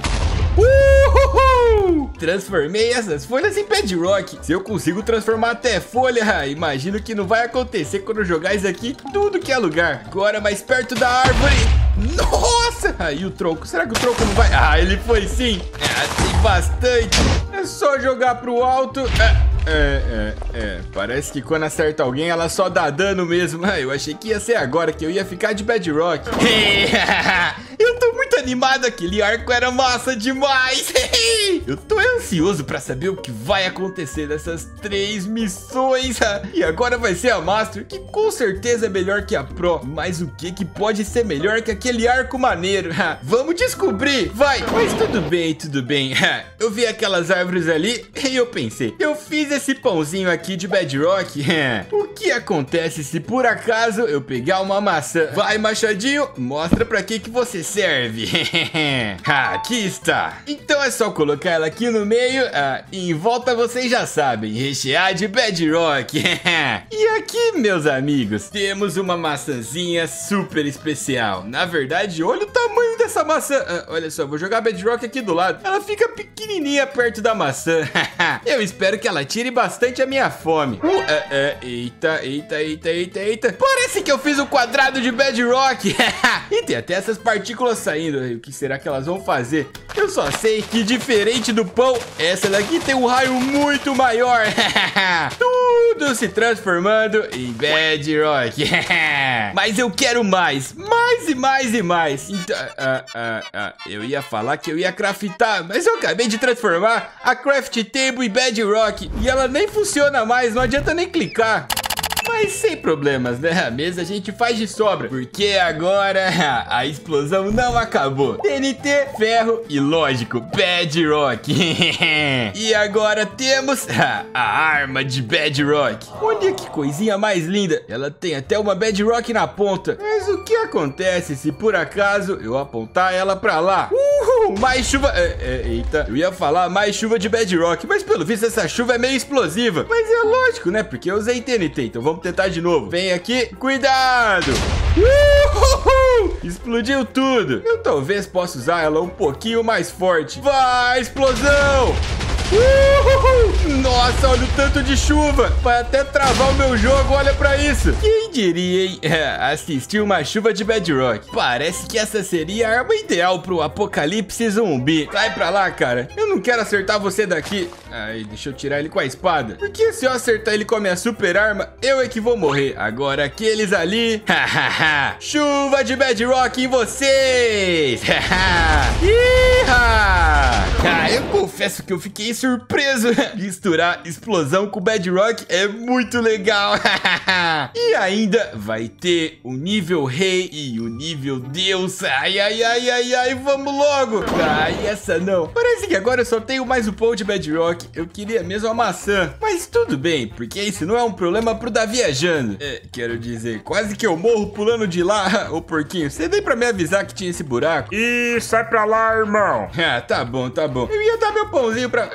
Uhul! Transformei essas folhas em bedrock. Se eu consigo transformar até folha, imagino que não vai acontecer quando jogar isso aqui tudo que é lugar. Agora mais perto da árvore. Nossa! Aí o tronco. Será que o tronco não vai? Ah, ele foi sim. É, tem bastante. É só jogar pro alto. É. É, é, é. Parece que quando acerta alguém, ela só dá dano mesmo. Ah, eu achei que ia ser agora, que eu ia ficar de bedrock. eu tô muito animado, aquele arco era massa demais. eu tô ansioso pra saber o que vai acontecer nessas três missões. e agora vai ser a Master, que com certeza é melhor que a Pro. Mas o que que pode ser melhor que aquele arco maneiro? Vamos descobrir, vai. Mas tudo bem, tudo bem. eu vi aquelas árvores ali e eu pensei, eu fiz esse pãozinho aqui de bedrock, o que acontece se por acaso eu pegar uma maçã? Vai, machadinho, mostra pra que que você serve. aqui está. Então é só colocar ela aqui no meio ah, e em volta vocês já sabem, rechear de bedrock. e aqui, meus amigos, temos uma maçãzinha super especial. Na verdade, olha o tamanho dessa maçã. Ah, olha só, vou jogar bedrock aqui do lado. Ela fica pequenininha perto da maçã. eu espero que ela tire bastante a minha fome. Uh, é, é, eita, eita, eita, eita, eita. Parece que eu fiz um quadrado de bedrock. e tem até essas partículas saindo. O que será que elas vão fazer? Eu só sei que diferente do pão, essa daqui tem um raio muito maior. Tudo se transformando em bedrock. Mas eu quero mais, mais e mais e mais. Então, uh, uh, uh, eu ia falar que eu ia craftar, mas eu acabei de transformar a craft table em bedrock. E ela nem funciona mais, não adianta nem clicar. Mas sem problemas, né? A mesa a gente faz de sobra. Porque agora a explosão não acabou. TNT, ferro e, lógico, Bedrock. e agora temos a arma de Bedrock. Olha que coisinha mais linda. Ela tem até uma Bedrock na ponta. Mas o que acontece se por acaso eu apontar ela pra lá? Uhul, mais chuva... É, é, eita, eu ia falar mais chuva de Bedrock. Mas pelo visto essa chuva é meio explosiva. Mas é lógico, né? Porque eu usei TNT, então vamos tentar de novo. Vem aqui. Cuidado. Uhul! Explodiu tudo. Eu talvez possa usar ela um pouquinho mais forte. Vai, explosão! Uhul! Nossa, olha o tanto de chuva. Vai até travar o meu jogo, olha pra isso. Quem diria, hein? É, assistir uma chuva de Bedrock. Parece que essa seria a arma ideal pro apocalipse zumbi. Sai pra lá, cara. Eu não quero acertar você daqui. Ai, deixa eu tirar ele com a espada. Porque se eu acertar ele com a minha super arma, eu é que vou morrer. Agora aqueles ali... Chuva de Bedrock em vocês! Haha! ah, eu confesso que eu fiquei surpreso. Misturar explosão com Bedrock é muito legal. e ainda vai ter o nível rei e o nível deus. Ai, ai, ai, ai, ai, vamos logo. Ai, essa não. Parece que agora eu só tenho mais o pão de Bedrock. Eu queria mesmo a maçã. Mas tudo bem, porque isso não é um problema pro dar viajando. É, quero dizer, quase que eu morro pulando de lá. Ô, porquinho, você veio pra me avisar que tinha esse buraco? Ih, sai pra lá, irmão. Ah, tá bom, tá bom. Eu ia dar meu pãozinho pra...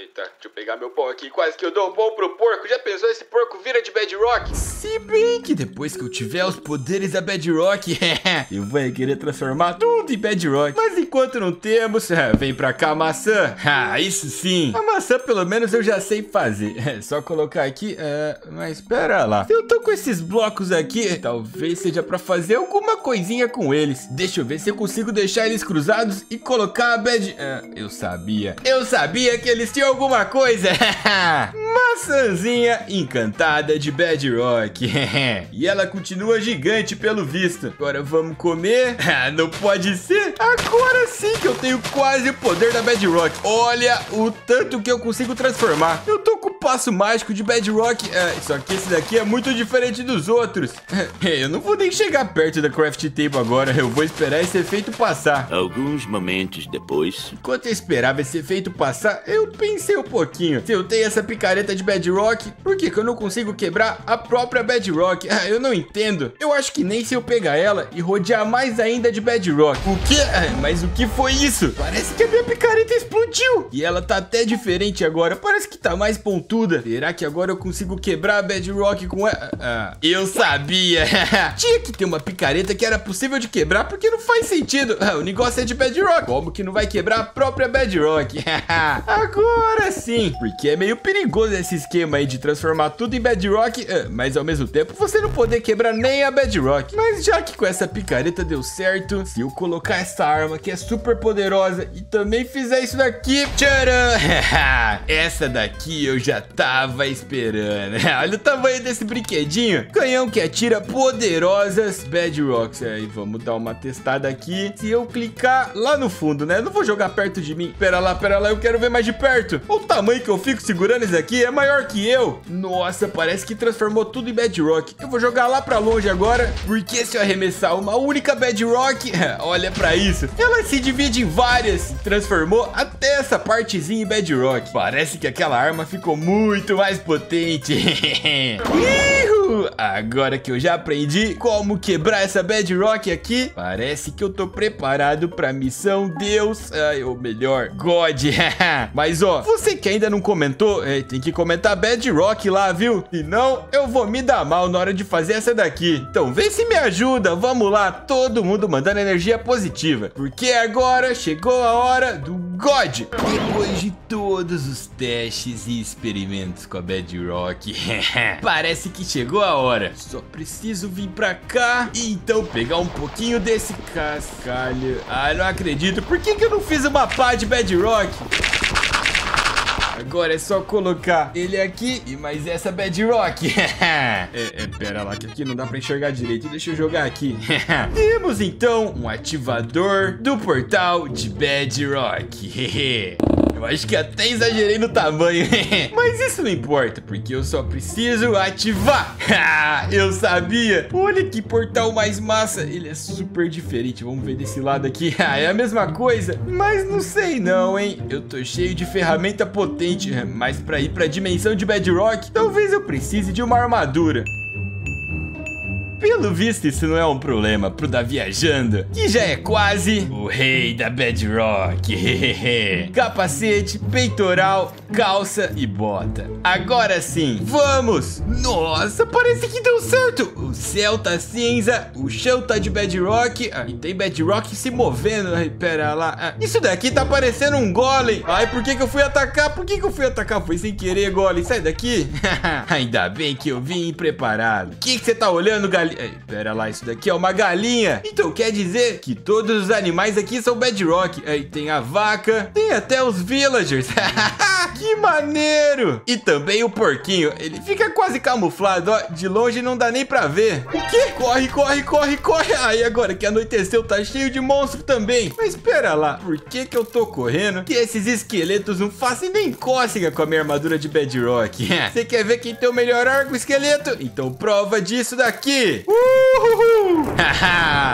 Eita, deixa eu pegar meu pão aqui. Quase que eu dou o pão pro porco. Já pensou esse porco vira de Bedrock? Se bem que depois que eu tiver os poderes da Bedrock, eu vou querer transformar tudo em Bedrock. Mas enquanto não temos, vem pra cá maçã. Ah, isso sim. A maçã pelo menos eu já sei fazer. É só colocar aqui. É, mas pera lá. Se eu tô com esses blocos aqui, talvez seja pra fazer alguma coisinha com eles. Deixa eu ver se eu consigo deixar eles cruzados e colocar a Bed... É, eu sabia. Eu sabia que eles tinham alguma coisa. maçãzinha encantada de Bedrock. e ela continua gigante pelo visto. Agora vamos comer? Ah, não pode ser. Agora sim que eu tenho quase o poder da Bedrock. Olha o tanto que eu consigo transformar. Eu tô com o passo mágico de Bedrock. Ah, só que esse daqui é muito diferente dos outros. eu não vou nem chegar perto da Craft Table agora. Eu vou esperar esse efeito passar. Alguns momentos depois. Enquanto eu esperava esse efeito passar, eu pensei um pouquinho. Se eu tenho essa picareta de Bedrock, por que, que eu não consigo quebrar a própria Bedrock? Ah, eu não entendo. Eu acho que nem se eu pegar ela e rodear mais ainda de Bedrock. O quê? Ah, mas o que foi isso? Parece que a minha picareta explodiu. E ela tá até diferente agora. Parece que tá mais pontuda. Será que agora eu consigo quebrar a Bedrock com ela? Ah, eu sabia. Tinha que ter uma picareta que era possível de quebrar porque não faz sentido. Ah, o negócio é de Bedrock. Como que não vai quebrar a própria Bedrock? agora sim. Porque é meio perigoso esse esquema aí de transformar tudo em Bedrock, ah, mas ao mesmo tempo você não poder quebrar nem a Bedrock. Mas já que com essa picareta deu certo, se eu colocar essa arma que é super poderosa e também fizer isso daqui, tcharam! essa daqui eu já tava esperando. Olha o tamanho desse brinquedinho. Canhão que atira poderosas Bedrocks. Aí vamos dar uma testada aqui. Se eu clicar lá no fundo, né? Não vou jogar perto de mim. Pera lá, pera lá, eu quero ver mais de perto. O tamanho que eu fico segurando isso aqui é maior que eu. Nossa, parece que transformou tudo em Bedrock. Eu vou jogar lá pra longe agora, porque se eu arremessar uma única Bedrock, olha pra isso. Ela se divide em várias. Transformou até essa partezinha em Bedrock. Parece que aquela arma ficou muito mais potente. Agora que eu já aprendi como quebrar essa Bedrock aqui, parece que eu tô preparado pra missão Deus, ai, ou melhor, God. Mas ó, você que ainda não comentou, é, tem que comentar Bedrock lá, viu? Senão eu vou me dar mal na hora de fazer essa daqui. Então vê se me ajuda, vamos lá, todo mundo mandando energia positiva. Porque agora chegou a hora do God. Depois de todos os testes e experimentos com a Bedrock, parece que chegou a hora. Só preciso vir pra cá e então pegar um pouquinho desse cascalho. Ah, não acredito. Por que, que eu não fiz uma pá de Bedrock? Agora é só colocar ele aqui e mais essa Bedrock. é, é, pera lá, que aqui não dá pra enxergar direito. Deixa eu jogar aqui. Temos então um ativador do portal de Bedrock. Eu acho que até exagerei no tamanho, mas isso não importa, porque eu só preciso ativar. eu sabia. Olha que portal mais massa. Ele é super diferente. Vamos ver desse lado aqui. é a mesma coisa, mas não sei não, hein. Eu tô cheio de ferramenta potente, mas pra ir pra dimensão de Bedrock, talvez eu precise de uma armadura. Pelo visto, isso não é um problema pro da Viajando, que já é quase o rei da Bedrock. Capacete, peitoral, calça e bota. Agora sim, vamos! Nossa, parece que deu certo! O céu tá cinza, o chão tá de Bedrock, ah, e tem Bedrock se movendo. Ai, pera lá. Ah, isso daqui tá parecendo um golem. Ai, por que que eu fui atacar? Por que que eu fui atacar? Foi sem querer, golem. Sai daqui. Ainda bem que eu vim preparado. O que que você tá olhando, galinha? Ei, pera lá, isso daqui é uma galinha. Então quer dizer que todos os animais aqui são Bedrock. Aí tem a vaca, tem até os villagers. que maneiro! E também o porquinho. Ele fica quase camuflado, ó. De longe não dá nem pra ver. O quê? Corre, corre, corre, corre. Aí agora que anoiteceu, tá cheio de monstro também. Mas espera lá, por que que eu tô correndo? Que esses esqueletos não fazem nem cócega com a minha armadura de Bedrock. Você quer ver quem tem o melhor arco, esqueleto? Então prova disso daqui. Uhul!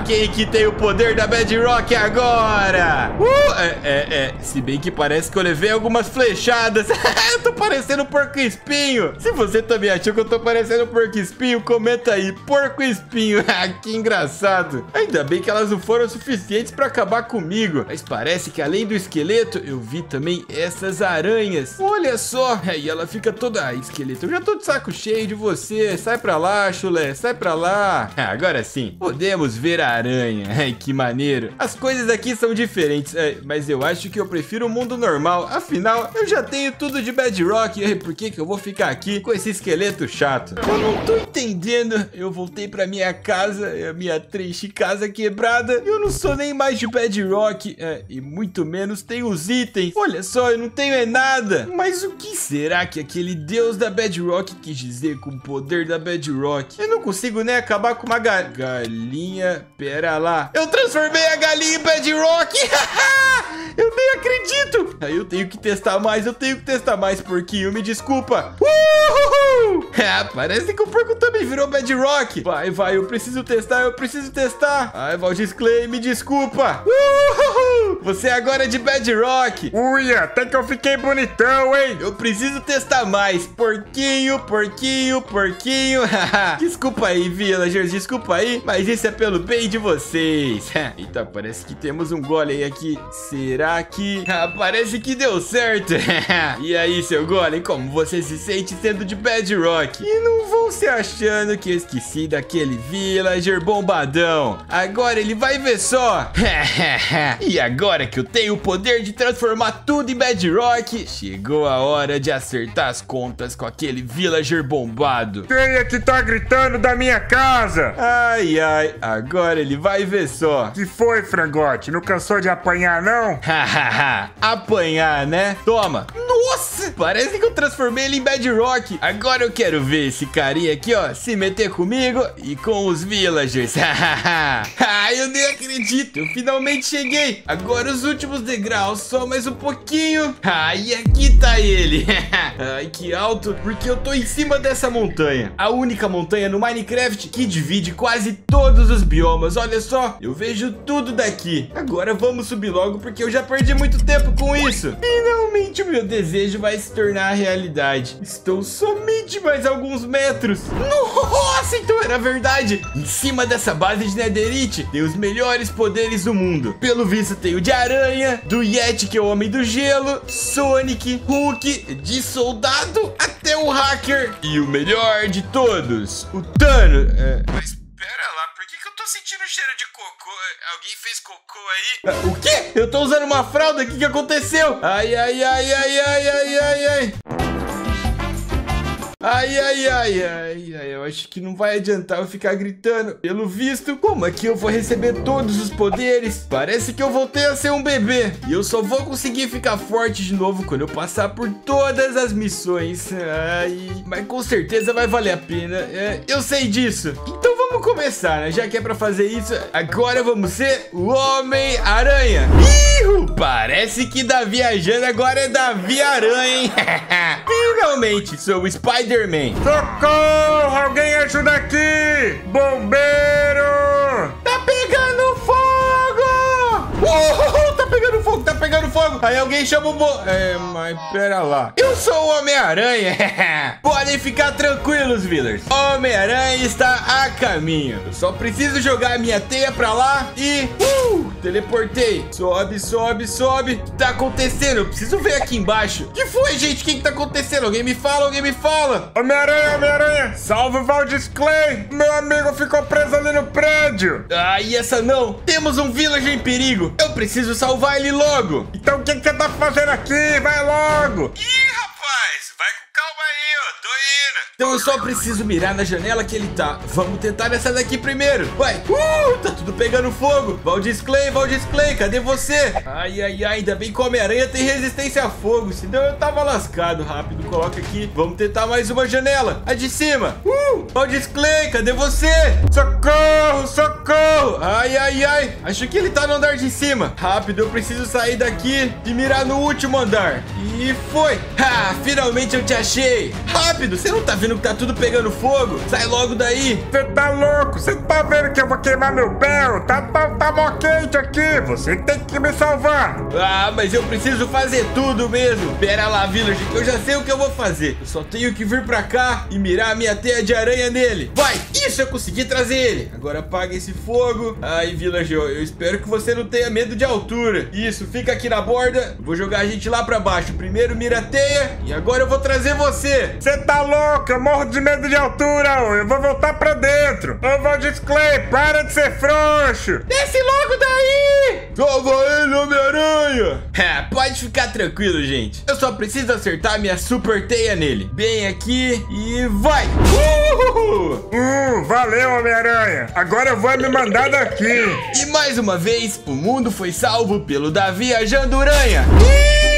Quem que tem o poder da Bedrock agora? Uh! É, é, é. Se bem que parece que eu levei algumas flechadas. eu tô parecendo um porco espinho. Se você também achou que eu tô parecendo um porco espinho, comenta aí. Porco espinho. que engraçado. Ainda bem que elas não foram suficientes pra acabar comigo. Mas parece que além do esqueleto, eu vi também essas aranhas. Olha só. E ela fica toda... Ah, esqueleto, eu já tô de saco cheio de você. Sai pra lá, chulé. Sai pra lá. Agora sim. Assim. Podemos ver a aranha. Ai, que maneiro. As coisas aqui são diferentes, é, mas eu acho que eu prefiro o mundo normal. Afinal, eu já tenho tudo de Bedrock. Ai, por que, que eu vou ficar aqui com esse esqueleto chato? Eu não tô entendendo. Eu voltei pra minha casa, a minha triste casa quebrada. Eu não sou nem mais de Bedrock. É, e muito menos tenho os itens. Olha só, eu não tenho é nada. Mas o que será que aquele deus da Bedrock quis dizer com o poder da Bedrock? Eu não consigo nem acabar com uma ga galinha. Pera lá. Eu transformei a galinha em Bedrock. eu nem acredito. Aí eu tenho que testar mais, eu tenho que testar mais, porquinho. Me desculpa. Uhul! É, parece que o porco também virou Bedrock. Vai, vai, eu preciso testar, eu preciso testar. Ai, Valdis Clay, me desculpa. Uhul! Você agora é de Bedrock. Ui, até que eu fiquei bonitão, hein? Eu preciso testar mais. Porquinho, porquinho, porquinho. desculpa aí, villagers, desculpa aí, mas isso é pelo bem de vocês. Eita, parece que temos um golem aqui. Será que... Ah, parece que deu certo. e aí, seu golem, como você se sente sendo de Bedrock? E não vão se achando que eu esqueci daquele villager bombadão. Agora ele vai ver só. e agora que eu tenho o poder de transformar tudo em Bedrock, chegou a hora de acertar as contas com aquele villager bombado. Quem é que tá gritando da minha casa? Ai, ai, agora ele vai ver só. Que foi, frangote? Não cansou de apanhar, não? Hahaha, apanhar, né? Toma. Nossa, parece que eu transformei ele em Bedrock. Agora eu quero ver esse carinha aqui, ó, se meter comigo e com os villagers. ah, eu nem acredito, eu finalmente cheguei. Agora os últimos degraus, só mais um pouquinho. Ah, e aqui tá ele. Ai, que alto, porque eu tô em cima dessa montanha. A única montanha no Minecraft que divide quase todos os biomas. Olha só, eu vejo tudo daqui. Agora vamos subir logo, porque eu já perdi muito tempo com isso. Finalmente o meu desejo vai se tornar realidade. Estou somente mais alguns metros. Nossa, então era verdade. Em cima dessa base de Netherite tem os melhores poderes do mundo. Pelo visto tem o de aranha, do Yeti que é o homem do gelo, Sonic, Hulk, de soldado até o hacker e o melhor de todos, o Thanos. É, mas pera lá, por que, que eu tô sentindo cheiro de cocô? Alguém fez cocô aí? O quê? Eu tô usando uma fralda? O que, que aconteceu? Ai, ai, ai, ai, ai, ai, ai, ai. Ai, ai, ai, ai, ai, eu acho que não vai adiantar eu ficar gritando. Pelo visto, como aqui eu vou receber todos os poderes? Parece que eu voltei a ser um bebê. E eu só vou conseguir ficar forte de novo quando eu passar por todas as missões. Ai, mas com certeza vai valer a pena. É, eu sei disso. Então vamos começar, né? Já que é pra fazer isso, agora vamos ser o Homem-Aranha. Ihu! Parece que da viajando agora é Davi Aranha, hein? Finalmente, sou o Spider-Man. Socorro! Alguém ajuda aqui! Bombeiro! Tá pegando fogo! Uou, tá pegando fogo, tá pegando fogo. Aí alguém chama o bo... É, mas pera lá. Eu sou o Homem-Aranha. Podem ficar tranquilos, villers. Homem-Aranha está a caminho. Eu só preciso jogar a minha teia pra lá e... Uh, teleportei. Sobe, sobe, sobe. O que tá acontecendo? Eu preciso ver aqui embaixo. O que foi, gente? O que que tá acontecendo? Alguém me fala, alguém me fala. Homem-Aranha, Homem-Aranha! Salve o Valdis Clay! Meu amigo ficou preso ali no prédio! Ah, e essa não. Temos um villager em perigo. Eu preciso salvar ele logo. Então o que, que você tá fazendo aqui? Vai logo! Ih, rapaz, aí, ó. Tô indo. Então eu só preciso mirar na janela que ele tá. Vamos tentar essa daqui primeiro. Vai. Uh, tá tudo pegando fogo. Valdis Clay, Valdis Clay, cadê você? Ai, ai, ai, ainda bem que Homem-Aranha tem resistência a fogo. Senão eu tava lascado. Rápido, coloca aqui. Vamos tentar mais uma janela. A de cima. Uh, Valdis Clay, cadê você? Socorro, socorro! Ai, ai, ai. Acho que ele tá no andar de cima. Rápido, eu preciso sair daqui e mirar no último andar. E foi. Ah, finalmente eu te achei. Rápido, você não tá vendo que tá tudo pegando fogo? Sai logo daí. Você tá louco? Você tá vendo que eu vou queimar meu pé? Tá, tá, tá mó quente aqui! Você tem que me salvar! Ah, mas eu preciso fazer tudo mesmo. Pera lá, Village, que eu já sei o que eu vou fazer. Eu só tenho que vir pra cá e mirar a minha teia de aranha nele. Vai, isso eu consegui trazer ele. Agora apaga esse fogo. Ai, Village, eu, eu espero que você não tenha medo de altura. Isso, fica aqui na borda. Vou jogar a gente lá pra baixo. Primeiro mira a teia e agora eu vou trazer trazer você. Você tá louco? Eu morro de medo de altura, ô. Eu vou voltar pra dentro. Ô, Valdir Clay, para de ser frouxo. Desce logo daí! Salva ele, Homem-Aranha! É, pode ficar tranquilo, gente. Eu só preciso acertar minha super teia nele. Bem aqui e vai! Uhul! Hum, valeu, Homem-Aranha. Agora eu vou me mandar daqui. E mais uma vez, o mundo foi salvo pelo Davi Ajanduranha. Ihu!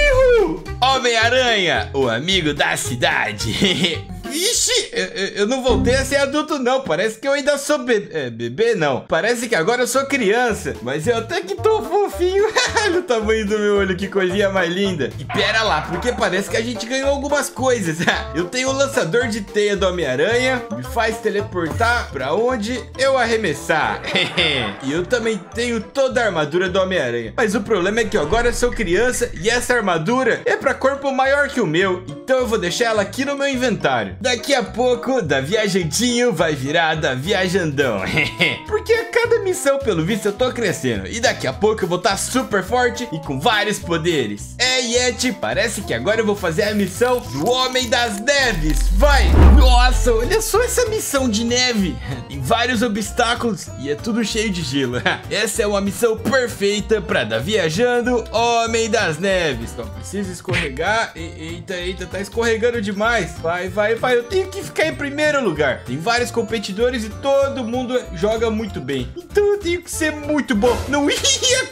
Homem-Aranha, o amigo da cidade. Vixe, eu, eu- eu não voltei a ser adulto, não. Parece que eu ainda sou be é, bebê, não. Parece que agora eu sou criança. Mas eu até que tô fofinho. Olha o tamanho do meu olho, que coisinha mais linda. E pera lá, porque parece que a gente ganhou algumas coisas. eu tenho o lançador de teia do Homem-Aranha. Me faz teleportar pra onde eu arremessar. e eu também tenho toda a armadura do Homem-Aranha. Mas o problema é que eu agora sou criança e essa armadura é pra corpo maior que o meu. Então eu vou deixar ela aqui no meu inventário. Daqui a pouco, da viajantinho vai virar da viajandão. Porque a cada missão, pelo visto, eu tô crescendo. E daqui a pouco eu vou estar super forte e com vários poderes. É, Yeti, parece que agora eu vou fazer a missão do Homem das Neves. Vai! Nossa, olha só essa missão de neve. Tem vários obstáculos e é tudo cheio de gelo. Essa é uma missão perfeita pra dar viajando Homem das Neves. Só precisa escorregar. E- Eita, eita, tá escorregando demais. Vai, vai, vai. Eu tenho que ficar em primeiro lugar. Tem vários competidores e todo mundo joga muito bem. Então eu tenho que ser muito bom. Não ia,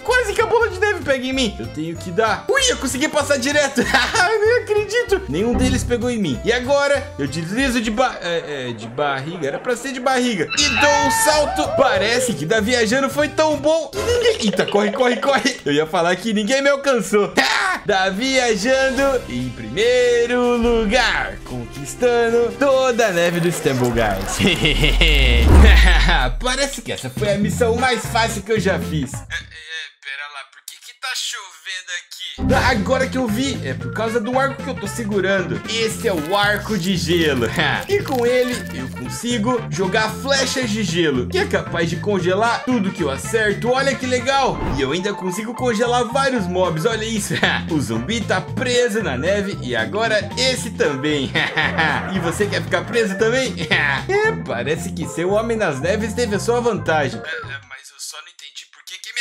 quase que a bola de neve pega em mim. Eu tenho que dar. Ui, eu consegui passar direto. Eu Nem acredito. Nenhum deles pegou em mim. E agora eu deslizo de ba... é, é, de barriga. Era pra ser de barriga. E dou um salto. Parece que da viajando foi tão bom que ninguém... Eita, corre, corre, corre. Eu ia falar que ninguém me alcançou. Da viajando em primeiro lugar, conquistando toda a neve do Istanbul, guys. Parece que essa foi a missão mais fácil que eu já fiz. É, pera lá, por que que tá chovendo aqui? Agora que eu vi, é por causa do arco que eu tô segurando. Esse é o arco de gelo. e com ele, eu consigo jogar flechas de gelo, que é capaz de congelar tudo que eu acerto. Olha que legal! E eu ainda consigo congelar vários mobs, olha isso. o zumbi tá preso na neve e agora esse também. e você quer ficar preso também? é, parece que ser o Homem nas Neves teve a sua vantagem.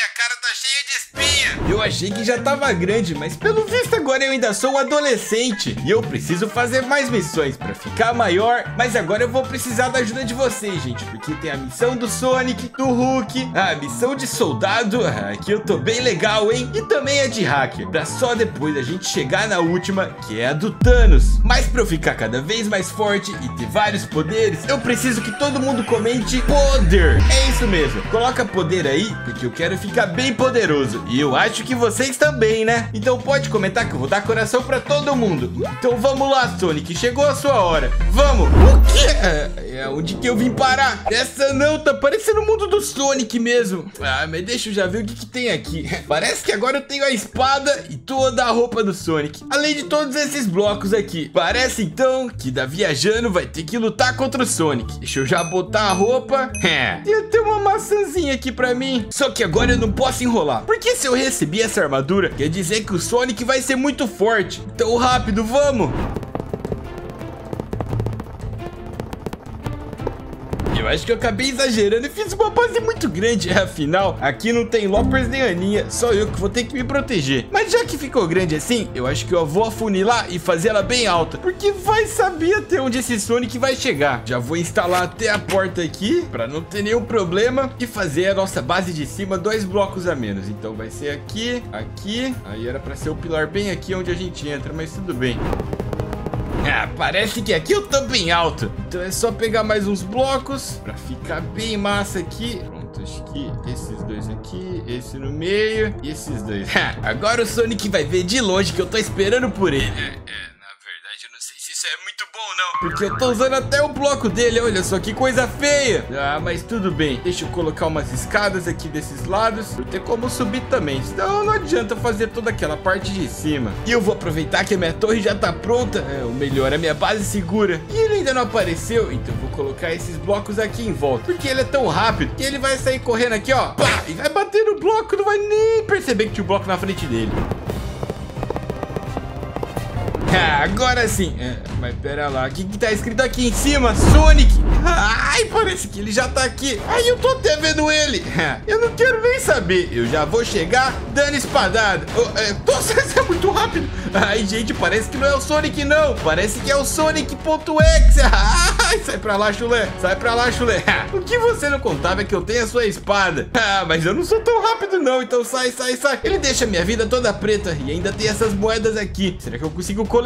Minha cara tá cheia de espinha. Eu achei que já tava grande, mas pelo visto agora eu ainda sou um adolescente. E eu preciso fazer mais missões pra ficar maior. Mas agora eu vou precisar da ajuda de vocês, gente. Porque tem a missão do Sonic, do Hulk, a missão de soldado. ah, Aqui eu tô bem legal, hein? E também a de hacker. Pra só depois a gente chegar na última, que é a do Thanos. Mas pra eu ficar cada vez mais forte e ter vários poderes, eu preciso que todo mundo comente poder. É isso mesmo. Coloca poder aí, porque eu quero ficar bem poderoso. E eu acho que vocês também, né? Então pode comentar que eu vou dar coração pra todo mundo. Então vamos lá, Sonic. Chegou a sua hora. Vamos. O quê? É, é onde que eu vim parar? Essa não, tá parecendo o mundo do Sonic mesmo. Ah, mas deixa eu já ver o que que tem aqui. Parece que agora eu tenho a espada e toda a roupa do Sonic. Além de todos esses blocos aqui. Parece então que da viajando vai ter que lutar contra o Sonic. Deixa eu já botar a roupa. É. Eu tenho uma maçãzinha aqui pra mim. Só que agora eu não posso enrolar. Porque se eu receber essa armadura, quer dizer que o Sonic vai ser muito forte. Então rápido, vamos. Eu acho que eu acabei exagerando e fiz uma base muito grande. Afinal, aqui não tem Loppers nem Aninha, só eu que vou ter que me proteger. Mas já que ficou grande assim, eu acho que eu vou afunilar e fazer ela bem alta. Porque vai saber até onde esse Sonic vai chegar. Já vou instalar até a porta aqui, pra não ter nenhum problema. E fazer a nossa base de cima dois blocos a menos. Então vai ser aqui, aqui. Aí era pra ser o pilar bem aqui onde a gente entra, mas tudo bem. Ah, parece que aqui eu tô bem alto. Então é só pegar mais uns blocos pra ficar bem massa aqui. Pronto, acho que esses dois aqui, esse no meio e esses dois. Agora o Sonic vai ver de longe que eu tô esperando por ele. Bom não. Porque eu tô usando até o bloco dele, olha só que coisa feia. Ah, mas tudo bem. Deixa eu colocar umas escadas aqui desses lados. Pra ter como subir também. Senão não adianta fazer toda aquela parte de cima. E eu vou aproveitar que a minha torre já tá pronta. É, o melhor, a minha base segura. E ele ainda não apareceu, então vou colocar esses blocos aqui em volta. Porque ele é tão rápido que ele vai sair correndo aqui, ó. Pá, e vai bater no bloco, não vai nem perceber que tinha um bloco na frente dele. Agora sim. É, mas pera lá, o que, que tá escrito aqui em cima? Sonic. Ai, parece que ele já tá aqui. Ai, eu tô até vendo ele. Eu não quero nem saber. Eu já vou chegar dando espadada. Oh, é, nossa, isso é muito rápido. Ai, gente, parece que não é o Sonic, não. Parece que é o Sonic.exe. Ai, sai pra lá, chulé. Sai pra lá, chulé. O que você não contava é que eu tenho a sua espada. Ah, mas eu não sou tão rápido, não. Então sai, sai, sai. Ele deixa minha vida toda preta. E ainda tem essas moedas aqui. Será que eu consigo coletar?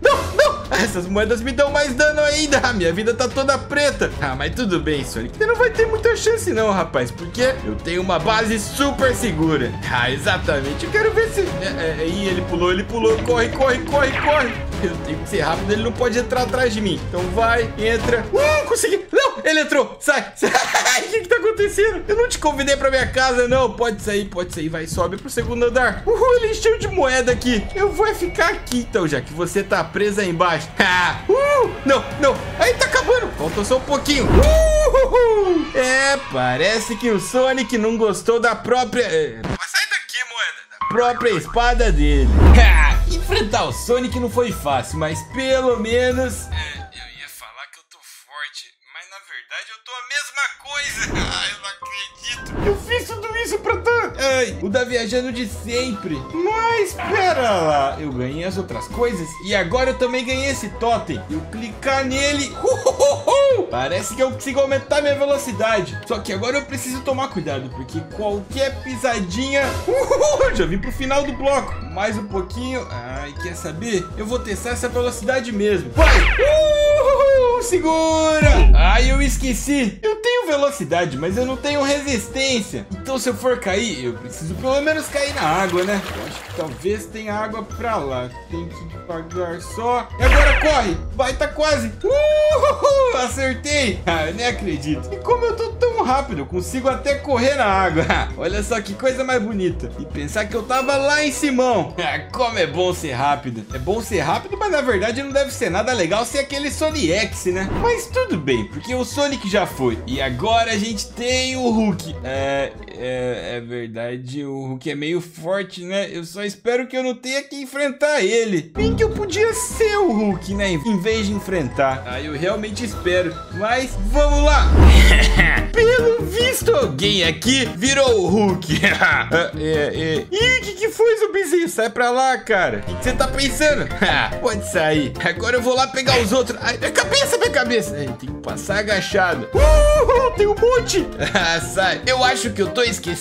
Não, não. Essas moedas me dão mais dano ainda. A minha vida tá toda preta. Ah, mas tudo bem, Sonic. Você não vai ter muita chance não, rapaz. Porque eu tenho uma base super segura. Ah, exatamente. Eu quero ver se... É, é, Ih, ele pulou, ele pulou. Corre, corre, corre, corre. Eu tenho que ser rápido. Ele não pode entrar atrás de mim. Então vai, entra. Uh, consegui. Não, ele entrou. Sai, sai. O que que tá acontecendo? Eu não te convidei pra minha casa, não. Pode sair, pode sair. Vai, sobe pro segundo andar. Uhul, ele encheu de moeda aqui. Eu vou ficar aqui, então, já que você tá presa aí embaixo. Ah, uh, não, não. Aí tá acabando. Faltou só um pouquinho. Uhul. É, parece que o Sonic não gostou da própria... É... Mas sai daqui, moeda. Da própria espada dele. Ha, enfrentar o Sonic não foi fácil, mas pelo menos... mesma coisa. Ah, eu não acredito. Eu fiz isso pra tanto. Ai, o da viajando de sempre. Mas pera lá, eu ganhei as outras coisas e agora eu também ganhei esse totem. Eu clicar nele, uhuhuhu, parece que eu consigo aumentar minha velocidade. Só que agora eu preciso tomar cuidado porque qualquer pisadinha, uhuhu, já vim pro final do bloco. Mais um pouquinho. Ai, quer saber? Eu vou testar essa velocidade mesmo. Vai! Uhul, segura! Ai, eu esqueci. Eu tenho velocidade, mas eu não tenho resistência. Então se eu for cair, eu preciso pelo menos cair na água, né? Eu acho que talvez tenha água pra lá. Tem que devagar só. E agora corre! Vai, tá quase! Uhul, acertei! Ah, eu nem acredito. E como eu tô tão rápido, eu consigo até correr na água. Olha só que coisa mais bonita. E pensar que eu tava lá em Simão. Como é bom ser rápido. É bom ser rápido, mas na verdade não deve ser nada legal ser aquele Sony X, né? Mas tudo bem, porque o Sonic já foi. E agora a gente tem o Hulk. É, é, é verdade, o Hulk é meio forte, né? Eu só espero que eu não tenha que enfrentar ele. Bem que eu podia ser o Hulk, né? Em vez de enfrentar. Ah, eu realmente espero. Mas vamos lá. Pelo visto, alguém aqui virou o Hulk. Ah, é, é. Ih, o que, que foi, zumbizinho? Sai pra lá, cara. O que, que você tá pensando? Pode sair. Agora eu vou lá pegar os outros. Ai, minha cabeça, minha cabeça. Ai, tem que passar agachado. Uh, tem um monte. Ah, Sai. Eu acho que eu tô esquecendo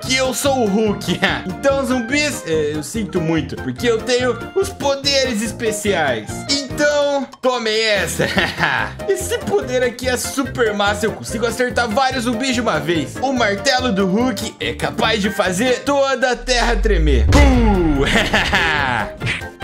que eu sou o Hulk. então, zumbis, é, eu sinto muito. Porque eu tenho os poderes especiais. Então, tomem essa. Esse poder aqui é super massa. Eu consigo acertar vários zumbis de uma vez. O martelo do Hulk é capaz de fazer toda a terra tremer. Uh!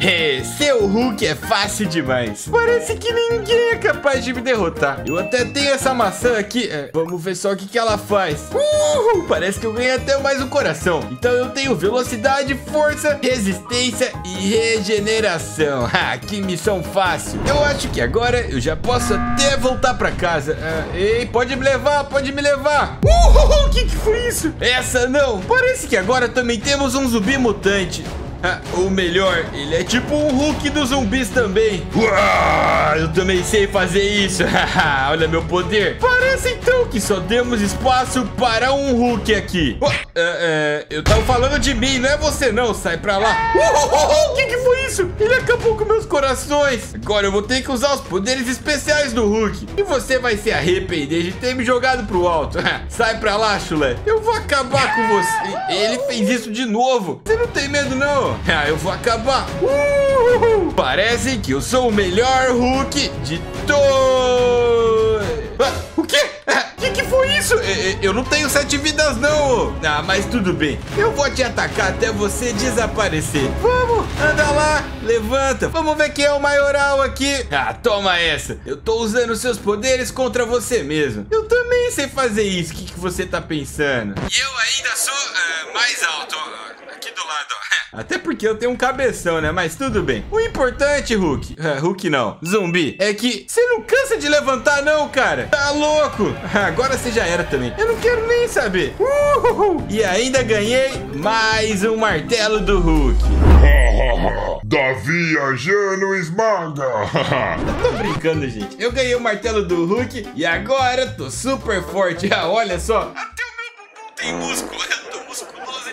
É, seu Hulk é fácil demais. Parece que ninguém é capaz de me derrotar. Eu até tenho essa maçã aqui. É, vamos ver só o que, que ela faz. Uhul, parece que eu ganhei até mais um coração. Então eu tenho velocidade, força, resistência e regeneração. Ha, que missão fácil. Eu acho que agora eu já posso até voltar pra casa. Ah, ei, pode me levar, pode me levar. Uhul, o que, que foi isso? Essa não. Parece que agora também temos um zumbi mutante. Ou melhor, ele é tipo um Hulk dos zumbis também. Uau, eu também sei fazer isso. Olha meu poder. Parece então que só demos espaço para um Hulk aqui. Oh, é, é, eu tava falando de mim, não é você não. Sai pra lá. O que, que foi isso? Ele acabou com meus corações. Agora eu vou ter que usar os poderes especiais do Hulk. E você vai se arrepender de ter me jogado pro alto. Sai pra lá, chulé. Eu vou acabar com você. Ele fez isso de novo. Você não tem medo, não? Ah, eu vou acabar. Uhul. Parece que eu sou o melhor Hulk de todos. Ah, o quê? O que, que foi isso? Eu não tenho sete vidas, não. Ah, mas tudo bem. Eu vou te atacar até você desaparecer. Vamos, anda lá, levanta. Vamos ver quem é o maioral aqui. Ah, toma essa. Eu tô usando seus poderes contra você mesmo. Eu também sei fazer isso. O que, que você tá pensando? Eu ainda sou ah, mais alto. Aqui do lado, ó. Até porque eu tenho um cabeção, né? Mas tudo bem. O importante, Hulk, é, Hulk não, zumbi, é que você não cansa de levantar, não, cara. Tá louco? Agora você já era também. Eu não quero nem saber. Uhul. E ainda ganhei mais um martelo do Hulk. Da viajando esmaga. Tô brincando, gente. Eu ganhei o martelo do Hulk e agora tô super forte. Ah, olha só. Até o meu bumbum tem músculo. Eu tô musculoso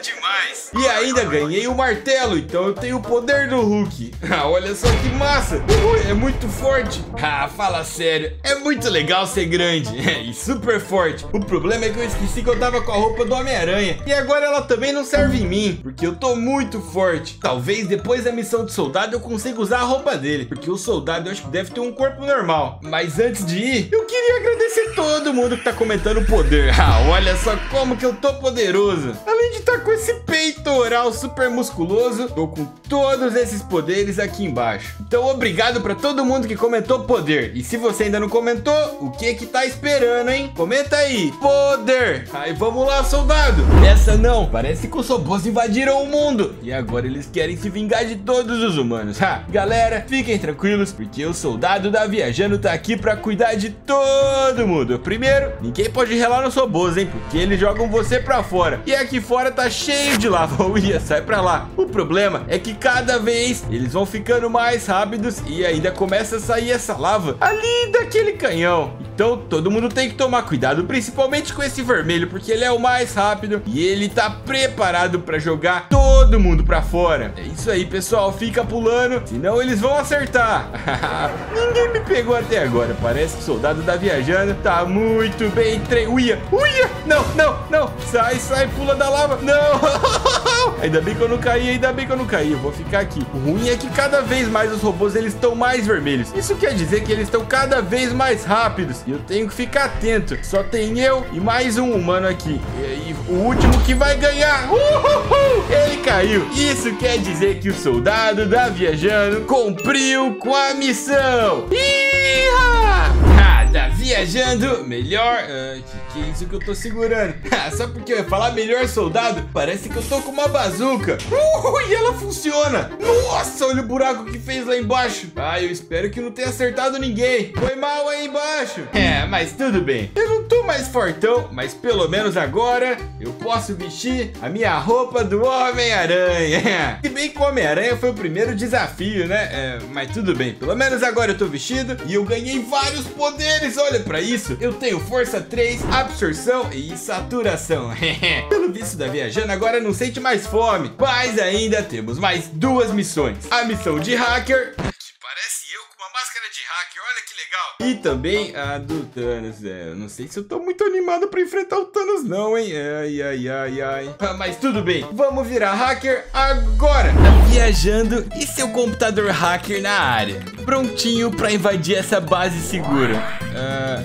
E ainda ganhei o martelo, então eu tenho o poder do Hulk. Ah, olha só que massa. É muito forte. Ah, fala sério. É muito legal ser grande e super forte. O problema é que eu esqueci que eu tava com a roupa do Homem-Aranha. E agora ela também não serve em mim, porque eu tô muito forte. Talvez depois da missão de soldado eu consiga usar a roupa dele, porque o soldado eu acho que deve ter um corpo normal. Mas antes de ir, eu queria agradecer todo mundo que tá comentando o poder. Ah, olha só como que eu tô poderoso. Além de estar com esse peitoral super musculoso, tô com todos esses poderes aqui embaixo. Então obrigado pra todo mundo que comentou poder. E se você ainda não comentou, o que que tá esperando, hein? Comenta aí. Poder. Aí vamos lá, soldado. Essa não. Parece que os robôs invadiram o mundo. E agora eles querem se vingar de todos os humanos. Ha. Galera, fiquem tranquilos, porque o soldado da Viajando tá aqui pra cuidar de todo mundo. Primeiro, ninguém pode relar nos robôs, hein? Porque eles jogam você pra fora. E aqui fora tá cheio de lava. Uia, sai pra lá. O problema é que cada vez eles vão ficando mais rápidos e ainda começa a sair essa lava ali daquele canhão. Então todo mundo tem que tomar cuidado, principalmente com esse vermelho, porque ele é o mais rápido e ele tá preparado pra jogar todo mundo pra fora. É isso aí, pessoal. Fica pulando, senão eles vão acertar. Ninguém me pegou até agora. Parece que o soldado da viajando tá muito bem tre... Uia, uia! Não, não, não! Sai, sai, pula da lava! Não! Ainda bem que eu não caí, ainda bem que eu não caí. Eu vou ficar aqui. O ruim é que cada vez mais os robôs eles estão mais vermelhos. Isso quer dizer que eles estão cada vez mais rápidos. E eu tenho que ficar atento. Só tem eu e mais um humano aqui. E, e o último que vai ganhar. Uhul! Ele caiu. Isso quer dizer que o soldado da viajando cumpriu com a missão. Iha! Ah, tá viajando melhor. Ah, que, é isso que eu tô segurando? Só porque eu ia falar melhor soldado, parece que eu tô com uma bazuca. Uh, e ela funciona. Nossa, olha o buraco que fez lá embaixo. Ah, eu espero que não tenha acertado ninguém. Foi mal aí embaixo. É, mas tudo bem. Eu não tô mais fortão, mas pelo menos agora eu posso vestir a minha roupa do Homem-Aranha. Se bem que o Homem-Aranha foi o primeiro desafio, né? É, mas tudo bem. Pelo menos agora eu tô vestido e eu ganhei vários poderes. Olha pra isso. Eu tenho força 3, absorção e saturação. Pelo visto da viajando, agora não sente mais fome. Mas ainda temos mais duas missões. A missão de hacker. Parece eu com uma máscara de hacker, olha que legal. E também a do Thanos. É, eu não sei se eu tô muito animado pra enfrentar o Thanos, não, hein? Ai, ai, ai, ai. Ah, mas tudo bem, vamos virar hacker agora. Tá viajando e seu computador hacker na área. Prontinho pra invadir essa base segura.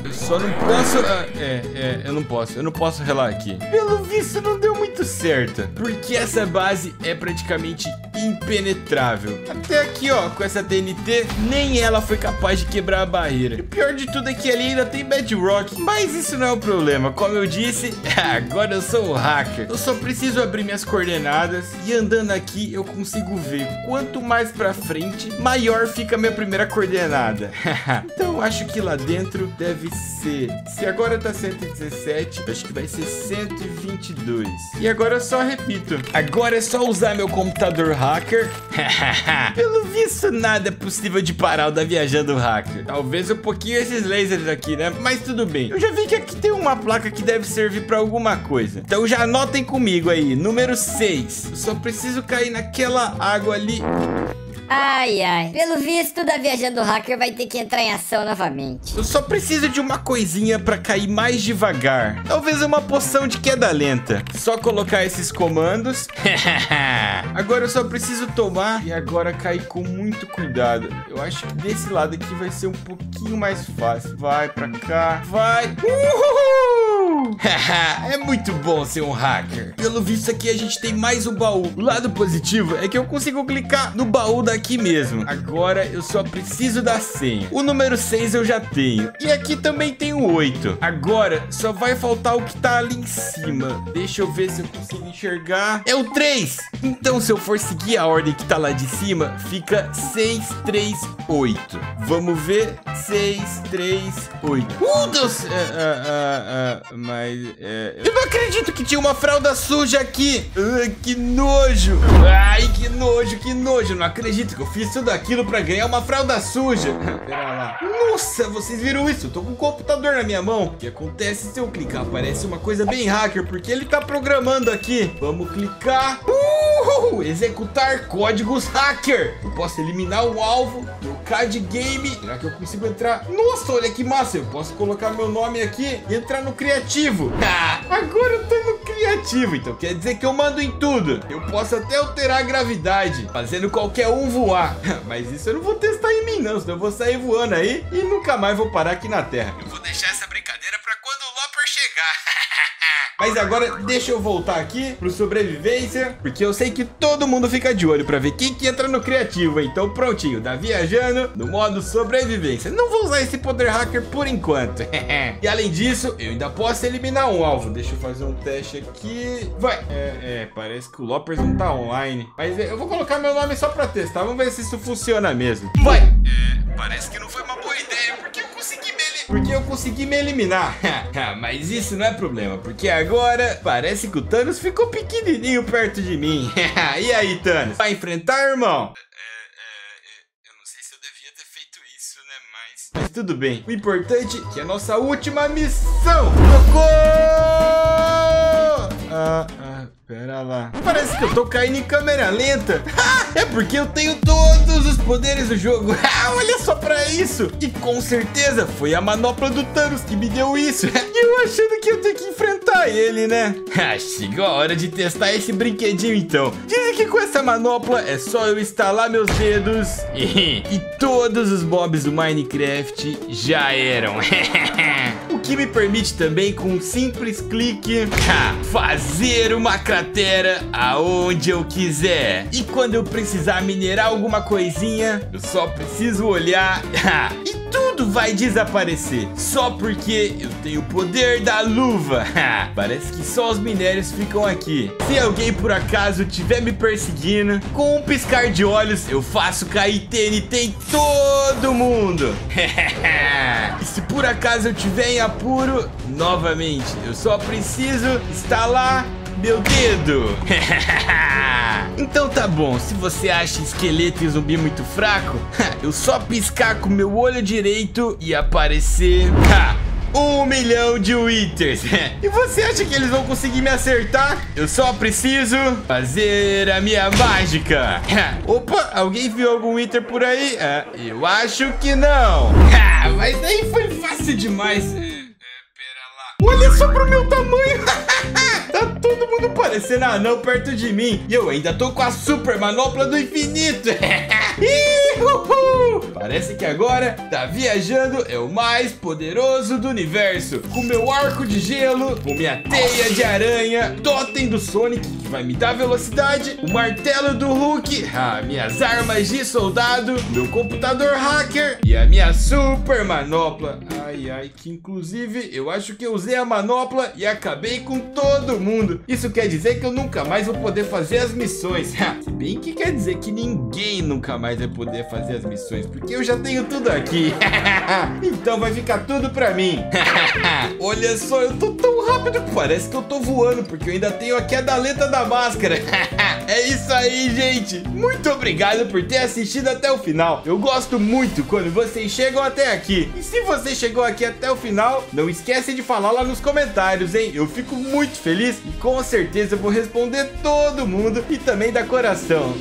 Eu só não posso. é, é, eu não posso. Eu não posso relar aqui. Pelo visto, não deu muito certo. Porque essa base é praticamente impenetrável. Até aqui, ó, com essa TNT, nem ela foi capaz de quebrar a barreira. E o pior de tudo é que ali ainda tem Bedrock. Mas isso não é o problema. Como eu disse, agora eu sou o hacker. Eu só preciso abrir minhas coordenadas e andando aqui eu consigo ver. Quanto mais pra frente, maior fica a minha primeira coordenada. então acho que lá dentro deve ser. Se agora tá 117, acho que vai ser 122. E agora eu só repito. Agora é só usar meu computador hacker. Pelo visto, nada é possível de parar o da viajando hacker. Talvez um pouquinho esses lasers aqui, né? Mas tudo bem. Eu já vi que aqui tem uma placa que deve servir pra alguma coisa. Então já anotem comigo aí. Número 6. Eu só preciso cair naquela água ali. Ai, ai. Pelo visto, da Viajando Hacker vai ter que entrar em ação novamente. Eu só preciso de uma coisinha pra cair mais devagar. Talvez uma poção de queda lenta. Só colocar esses comandos. agora eu só preciso tomar e agora cair com muito cuidado. Eu acho que desse lado aqui vai ser um pouquinho mais fácil. Vai pra cá. Vai. Uhul! é muito bom ser um hacker. Pelo visto aqui a gente tem mais um baú. O lado positivo é que eu consigo clicar no baú daqui mesmo. Agora eu só preciso da senha. O número 6 eu já tenho. E aqui também tem o 8. Agora só vai faltar o que tá ali em cima. Deixa eu ver se eu consigo enxergar. É o 3. Então se eu for seguir a ordem que tá lá de cima, fica 6, 3, 8. Vamos ver. 6, 3, 8. Uh, Deus! Ah, ah, ah, ah, mas é, eu não acredito que tinha uma fralda suja aqui. Ai, que nojo. Ai, que nojo, que nojo. Não acredito que eu fiz tudo aquilo pra ganhar uma fralda suja. Pera lá. Nossa, vocês viram isso? Eu tô com o computador na minha mão. O que acontece se eu clicar? Parece uma coisa bem hacker, porque ele tá programando aqui. Vamos clicar. Uhul! Executar códigos hacker. Eu posso eliminar o alvo, trocar de game. Será que eu consigo entrar? Nossa, olha que massa. Eu posso colocar meu nome aqui e entrar no criativo. Ah, agora eu tô no criativo, então quer dizer que eu mando em tudo. Eu posso até alterar a gravidade, fazendo qualquer um voar. Mas isso eu não vou testar em mim, não. Senão eu vou sair voando aí e nunca mais vou parar aqui na Terra. Eu vou deixar essa brincadeira pra quando o Loper chegar. Mas agora deixa eu voltar aqui pro sobrevivência, porque eu sei que todo mundo fica de olho pra ver quem que entra no criativo. Então prontinho, tá viajando no modo sobrevivência. Não vou usar esse poder hacker por enquanto. e além disso, eu ainda posso eliminar um alvo. Deixa eu fazer um teste aqui. Vai. É, é parece que o Lopers não tá online. Mas é, eu vou colocar meu nome só pra testar. Vamos ver se isso funciona mesmo. Vai. É, parece que não foi uma boa ideia, porque porque eu consegui me eliminar. Mas isso não é problema, porque agora parece que o Thanos ficou pequenininho perto de mim. e aí, Thanos? Vai enfrentar, irmão? Eu não sei se eu devia ter feito isso, né? Mas. Mas tudo bem. O importante é que é a nossa última missão. Socorro! Ah, ah, pera lá. Parece que eu tô caindo em câmera lenta. é porque eu tenho todos os poderes do jogo. Olha só pra isso. E com certeza foi a manopla do Thanos que me deu isso. Eu achando que eu tenho que enfrentar ele, né? Chegou a hora de testar esse brinquedinho então. Dizem que com essa manopla é só eu instalar meus dedos e, todos os mobs do Minecraft já eram. o que me permite também com um simples clique fazer uma cratera aonde eu quiser. E quando eu precisar minerar alguma coisinha, eu só preciso olhar e tudo vai desaparecer. Só porque eu tenho o poder da luva. Parece que só os minérios ficam aqui. Se alguém por acaso estiver me perseguindo, com um piscar de olhos eu faço cair TNT em todo mundo. e se por acaso eu tiver em apuro, novamente, eu só preciso instalar meu dedo. então tá bom, se você acha esqueleto e zumbi muito fraco, eu só piscar com meu olho direito e aparecer... Um milhão de Withers E você acha que eles vão conseguir me acertar? Eu só preciso fazer a minha mágica Opa, alguém viu algum Wither por aí? Ah, eu acho que não Mas aí foi fácil demais Olha só pro meu tamanho todo mundo parecendo anão perto de mim. E eu ainda tô com a super manopla do infinito Parece que agora tá viajando é o mais poderoso do universo. Com meu arco de gelo, com minha teia de aranha Totem do Sonic que vai me dar velocidade O martelo do Hulk, ah, minhas armas de soldado Meu computador hacker e a minha super manopla. Ai, ai, que inclusive eu acho que eu usei a manopla e acabei com todo mundo. Isso quer dizer que eu nunca mais vou poder fazer as missões. Se bem que quer dizer que ninguém nunca mais vai poder fazer as missões Porque eu já tenho tudo aqui. Então vai ficar tudo pra mim. Olha só, eu tô tão rápido que parece que eu tô voando Porque eu ainda tenho aqui a daleta da máscara. É isso aí, gente. Muito obrigado por ter assistido até o final. Eu gosto muito quando vocês chegam até aqui. E se você chegou aqui até o final Não esquece de falar lá nos comentários, hein? Eu fico muito feliz e com certeza eu vou responder todo mundo E também da coração.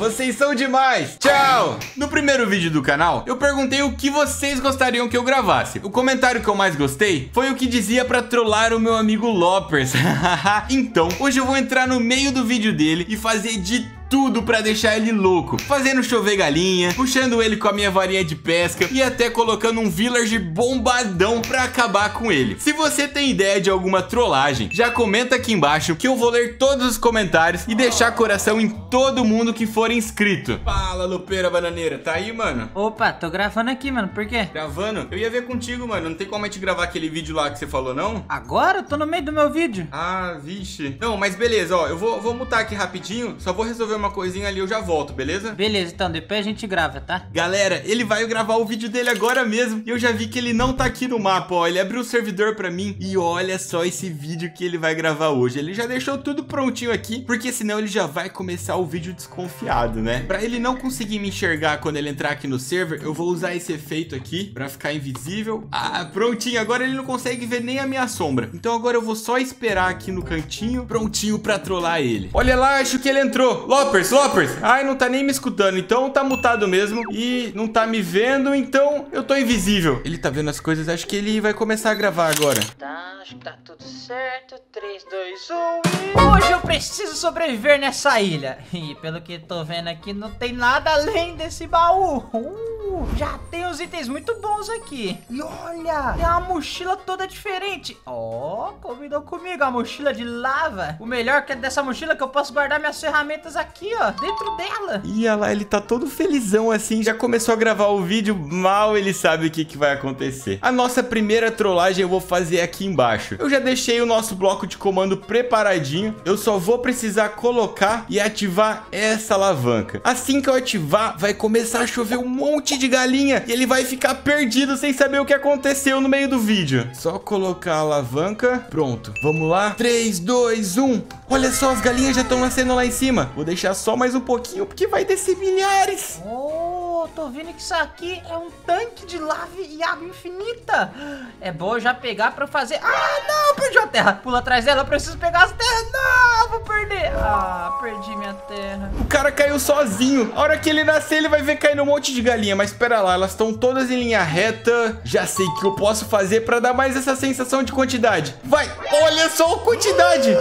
Vocês são demais. Tchau! No primeiro vídeo do canal, eu perguntei o que vocês gostariam que eu gravasse. O comentário que eu mais gostei foi o que dizia pra trollar o meu amigo Lopers. então, hoje eu vou entrar no meio do vídeo dele e fazer de tudo pra deixar ele louco, fazendo chover galinha, puxando ele com a minha varinha de pesca e até colocando um village bombadão pra acabar com ele. Se você tem ideia de alguma trollagem, já comenta aqui embaixo que eu vou ler todos os comentários e deixar coração em todo mundo que for inscrito. Fala, Lupeira Bananeira, tá aí, mano? Opa, tô gravando aqui, mano, por quê? Gravando? Eu ia ver contigo, mano, não tem como a gente gravar aquele vídeo lá que você falou, não? Agora? Eu tô no meio do meu vídeo. Ah, vixe. Não, mas beleza, ó, eu vou, vou mutar aqui rapidinho, só vou resolver uma coisinha ali, eu já volto, beleza? Beleza, então depois a gente grava, tá? Galera, ele vai gravar o vídeo dele agora mesmo. E eu já vi que ele não tá aqui no mapa, ó. Ele abriu o servidor pra mim. E olha só esse vídeo que ele vai gravar hoje. Ele já deixou tudo prontinho aqui, porque senão ele já vai começar o vídeo desconfiado, né? Pra ele não conseguir me enxergar quando ele entrar aqui no server, eu vou usar esse efeito aqui pra ficar invisível. Ah, prontinho. Agora ele não consegue ver nem a minha sombra. Então agora eu vou só esperar aqui no cantinho, prontinho pra trollar ele. Olha lá, acho que ele entrou. Lopers, Lopers. Ai, não tá nem me escutando. Então tá mutado mesmo. E não tá me vendo, então eu tô invisível. Ele tá vendo as coisas, acho que ele vai começar a gravar agora. Tá, acho que tá tudo certo. 3, 2, 1 e... Hoje eu preciso sobreviver nessa ilha. E pelo que tô vendo aqui, não tem nada além desse baú. Uh, já tem uns itens muito bons aqui. E olha, tem uma mochila toda diferente. Ó, oh, comigo, a mochila de lava. O melhor que é dessa mochila é que eu posso guardar minhas ferramentas aqui, ó, dentro dela. E olha lá, ele tá todo felizão assim, já começou a gravar o vídeo, mal ele sabe o que, que vai acontecer. A nossa primeira trollagem eu vou fazer aqui embaixo. Eu já deixei o nosso bloco de comando preparadinho, eu só vou precisar colocar e ativar essa alavanca. Assim que eu ativar, vai começar a chover um monte de galinha e ele vai ficar perdido sem saber o que aconteceu no meio do vídeo. Só colocar a alavanca, pronto. Vamos lá, 3, 2, 1. Olha só, as galinhas já estão nascendo lá em cima. Vou deixar só mais um pouquinho porque vai descer milhares. Oh, tô vendo que isso aqui é um tanque de lava e água infinita. É bom já pegar pra fazer... Ah, não, perdi a terra. Pula atrás dela, eu preciso pegar as terras. Não, vou perder. Ah, perdi minha terra. O cara caiu sozinho. A hora que ele nascer, ele vai ver caindo um monte de galinha. Mas espera lá, elas estão todas em linha reta. Já sei o que eu posso fazer pra dar mais essa sensação de quantidade. Vai, olha só a quantidade.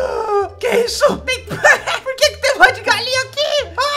Que isso? Tem... Por que, que tem monte de galinha aqui? Ah!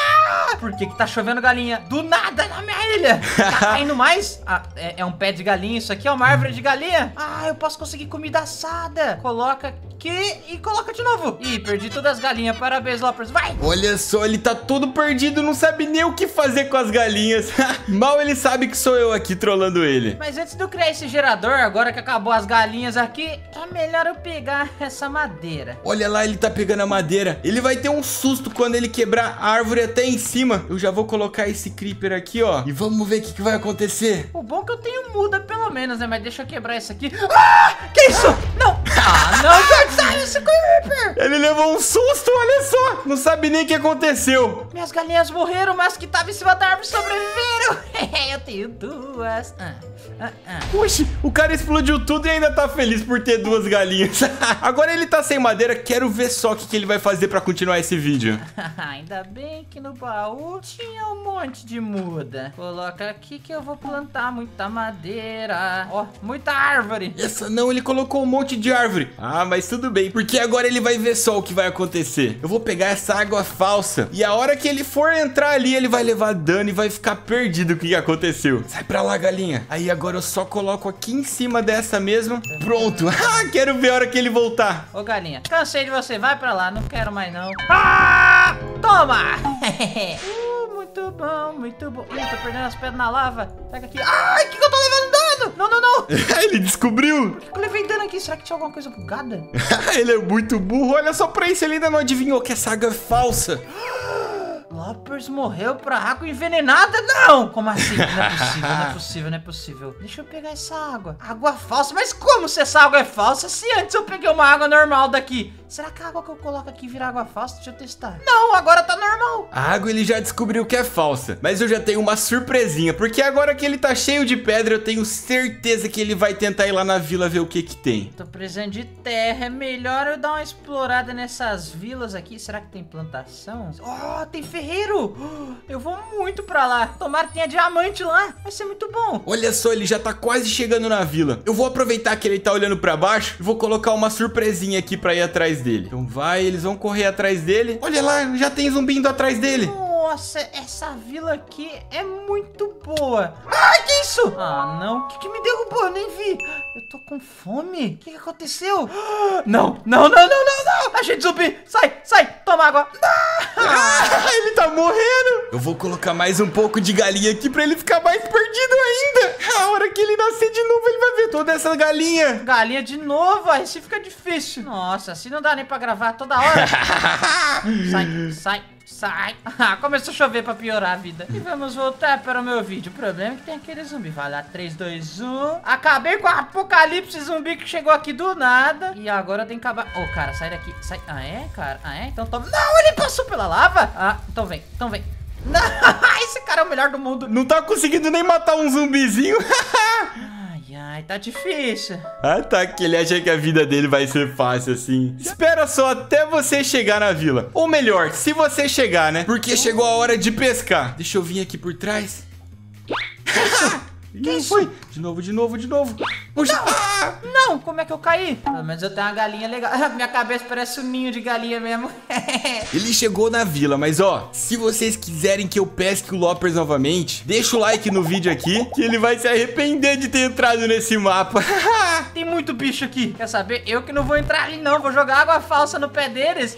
Por que, que tá chovendo galinha? Do nada na minha ilha. Tá caindo mais? Ah, é, é um pé de galinha. Isso aqui é uma árvore de galinha. Ah, eu posso conseguir comida assada. Coloca aqui e coloca de novo. Ih, perdi todas as galinhas. Parabéns, Lopers. Vai! Olha só, ele tá todo perdido, não sabe nem o que fazer com as galinhas. Mal ele sabe que sou eu aqui trolando ele. Mas antes de eu criar esse gerador, agora que acabou as galinhas aqui, é melhor eu pegar essa madeira. Olha lá, ele tá pegando a madeira. Ele vai ter um susto quando ele quebrar a árvore até em cima. Eu já vou colocar esse creeper aqui, ó. E vamos ver o que, que vai acontecer. O bom é que eu tenho muda, pelo menos, né? Mas deixa eu quebrar isso aqui. Ah! Que isso? Não! Ah, não! De onde saiu esse creeper? Ele levou um susto, olha só. Não sabe nem o que aconteceu. Minhas galinhas morreram, mas que tava em cima da árvore sobreviveram. eu tenho duas. Ah, ah, ah. Oxi, o cara explodiu tudo e ainda tá feliz por ter duas galinhas. Agora ele tá sem madeira, quero ver só o que, que ele vai fazer pra continuar esse vídeo. Ainda bem que no baú tinha um monte de muda. Coloca aqui que eu vou plantar muita madeira. Ó, muita árvore. Essa não, ele colocou um monte de árvore. Ah, mas tudo bem, porque agora ele vai ver só o que vai acontecer. Eu vou pegar essa água falsa e a hora que ele for entrar ali, ele vai levar dano e vai ficar perdido o que aconteceu. Sai pra lá, galinha. Aí agora eu só coloco aqui em cima dessa mesmo. Pronto. Ah, quero ver a hora que ele voltar. Ô, galinha, cansei de você. Vai pra lá, não quero mais não. Ah! Toma! uh, muito bom, muito bom. Ih, tô perdendo as pedras na lava. Pega aqui. Ai, que, que eu tô levando dano? Não, não, não. ele descobriu. Por que eu levei dano aqui? Será que tinha alguma coisa bugada? ele é muito burro. Olha só pra isso, ele ainda não adivinhou que essa água é falsa. Loppers morreu pra água envenenada? Não! Como assim? Não é possível, não é possível, não é possível. Deixa eu pegar essa água. Água falsa? Mas como se essa água é falsa se antes eu peguei uma água normal daqui? Será que a água que eu coloco aqui vira água falsa? Deixa eu testar. Não, agora tá normal. A água ele já descobriu que é falsa. Mas eu já tenho uma surpresinha. Porque agora que ele tá cheio de pedra, eu tenho certeza que ele vai tentar ir lá na vila ver o que que tem. Tô precisando de terra. É melhor eu dar uma explorada nessas vilas aqui. Será que tem plantação? Oh, tem ferreiro. Eu vou muito pra lá. Tomara que tenha diamante lá. Vai ser muito bom. Olha só, ele já tá quase chegando na vila. Eu vou aproveitar que ele tá olhando pra baixo e vou colocar uma surpresinha aqui pra ir atrás dele. Então vai, eles vão correr atrás dele. Olha lá, já tem zumbi indo atrás dele. Nossa, essa vila aqui é muito boa. Ai, que isso? Ah, não. O que, que me derrubou? Eu nem vi. Eu tô com fome. O que, que aconteceu? Não, não, não, não, não, não. A gente zumbi. Sai, sai. Toma água. Ah, ele tá morrendo. Eu vou colocar mais um pouco de galinha aqui pra ele ficar mais perdido ainda. A hora que ele nascer de novo, ele vai ver toda essa galinha. Galinha de novo, aí se fica difícil. Nossa, assim não dá nem pra gravar toda hora. sai, sai, sai. Ah, começou a chover pra piorar a vida. E vamos voltar para o meu vídeo. O problema é que tem aquele zumbi. Vai lá, 3, 2, 1. Acabei com o apocalipse zumbi que chegou aqui do nada. E agora tem que acabar. Ô, oh, cara, sai daqui. Sai. Ah, é, cara? Ah, é? Então toma. Não, ele passou pela lava. Ah, então vem, então vem. Não, esse cara é o melhor do mundo. Não tá conseguindo nem matar um zumbizinho. ai, tá difícil. Ah, tá, que ele acha que a vida dele vai ser fácil assim. Espera só até você chegar na vila. Ou melhor, se você chegar, né? Porque chegou a hora de pescar. Deixa eu vir aqui por trás. Que isso? Foi. De novo, de novo, de novo. Puxa. Não, ah! não, como é que eu caí? Pelo menos eu tenho uma galinha legal. Minha cabeça parece um ninho de galinha mesmo. Ele chegou na vila, mas ó, se vocês quiserem que eu pesque o Loppers novamente, deixa o like no vídeo aqui, que ele vai se arrepender de ter entrado nesse mapa. Tem muito bicho aqui. Quer saber? Eu que não vou entrar ali não, vou jogar água falsa no pé deles.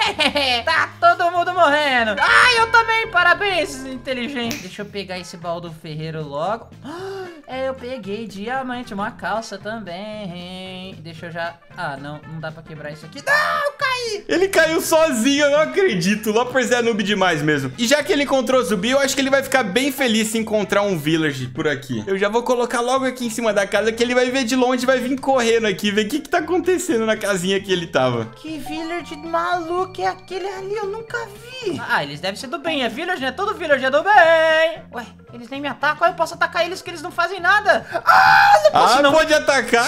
tá todo mundo morrendo. Ah, eu também, parabéns, inteligente. Deixa eu pegar esse baú do ferreiro logo. É, eu peguei diamante, uma calça também. Deixa eu já... Ah, não, não dá pra quebrar isso aqui. Não, caí! Ele caiu sozinho, eu não acredito. O Loppers é noob demais mesmo. E já que ele encontrou o zumbi, eu acho que ele vai ficar bem feliz se encontrar um village por aqui. Eu já vou colocar logo aqui em cima da casa, que ele vai ver de longe, vai vir correndo aqui, ver o que que tá acontecendo na casinha que ele tava. Que village maluco é aquele ali? Eu nunca vi. Ah, eles devem ser do bem. É village, né? Todo village é do bem. Ué, eles nem me atacam. Eu posso atacar eles que eles não fazem nada. Ah, não posso Ah, não. pode atacar?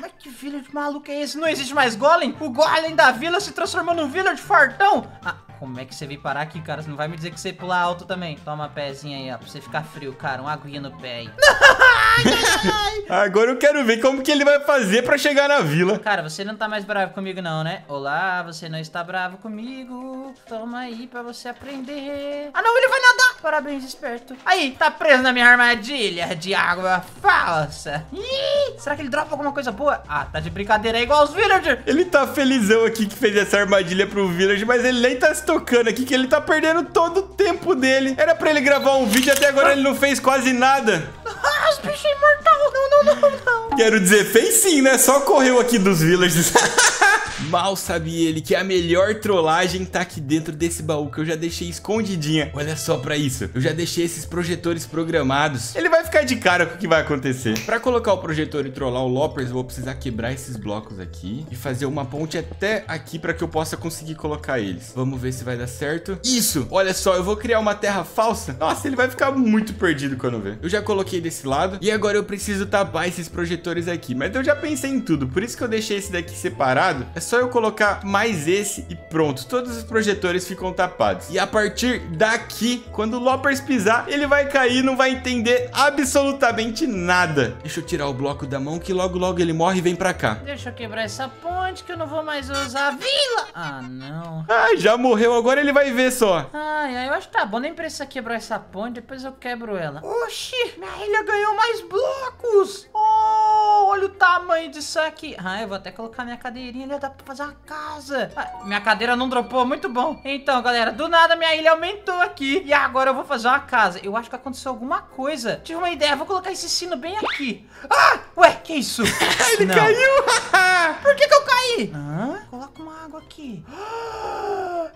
Mas que village maluco é esse? Não existe mais golem? O golem da vila se transformou num village fortão. Ah, como é que você veio parar aqui, cara? Você não vai me dizer que você pula alto também. Toma pezinha aí, ó, pra você ficar frio, cara. Uma aguinha no pé aí. Agora eu quero ver como que ele vai fazer pra chegar na vila. Cara, você não tá mais bravo comigo não, né? Olá, você não está bravo comigo. Toma aí pra você aprender. Ah, não, ele vai nadar. Parabéns, esperto. Aí, tá preso na minha armadilha de água falsa. Ih, será que ele dropa alguma coisa boa? Ah, tá de brincadeira, é igual os villagers. Ele tá felizão aqui que fez essa armadilha pro village, mas ele nem tá se tocando aqui, que ele tá perdendo todo o tempo dele. Era pra ele gravar um vídeo, até agora ele não fez quase nada. Ah, os bichos imortais. Não, não, não, não. Quero dizer, fez sim, né? Só correu aqui dos villages. Mal sabia ele que a melhor trollagem tá aqui dentro desse baú que eu já deixei escondidinha. Olha só pra isso. Eu já deixei esses projetores programados. Ele vai ficar de cara com o que vai acontecer. Pra colocar o projetor e trollar o Loppers, eu vou precisar quebrar esses blocos aqui e fazer uma ponte até aqui pra que eu possa conseguir colocar eles. Vamos ver se vai dar certo. Isso! Olha só, eu vou criar uma terra falsa. Nossa, ele vai ficar muito perdido quando ver. Eu já coloquei desse lado e agora eu preciso tapar esses projetores aqui. Mas eu já pensei em tudo, por isso que eu deixei esse daqui separado. É só eu colocar mais esse e pronto. Todos os projetores ficam tapados. E a partir daqui, quando o Loppers pisar, ele vai cair e não vai entender absolutamente nada. Deixa eu tirar o bloco da mão que logo logo ele morre e vem pra cá. Deixa eu quebrar essa ponte que eu não vou mais usar a vila. Ah, não. Ah, já morreu, agora ele vai ver só. Ai, ai, eu acho que tá bom. Nem precisa quebrar essa ponte, depois eu quebro ela. Oxi, minha ilha ganhou mais blocos. Oh, olha o tamanho disso aqui. Ah, eu vou até colocar minha cadeirinha ali, dá pra fazer uma casa. Ah, minha cadeira não dropou, muito bom. Então, galera, do nada minha ilha aumentou aqui. E agora eu vou fazer uma casa. Eu acho que aconteceu alguma coisa. Tive uma ideia, vou colocar esse sino bem aqui. Ah, ué, que isso? Ele Não. caiu! Por que que eu caí? Coloca uma água aqui.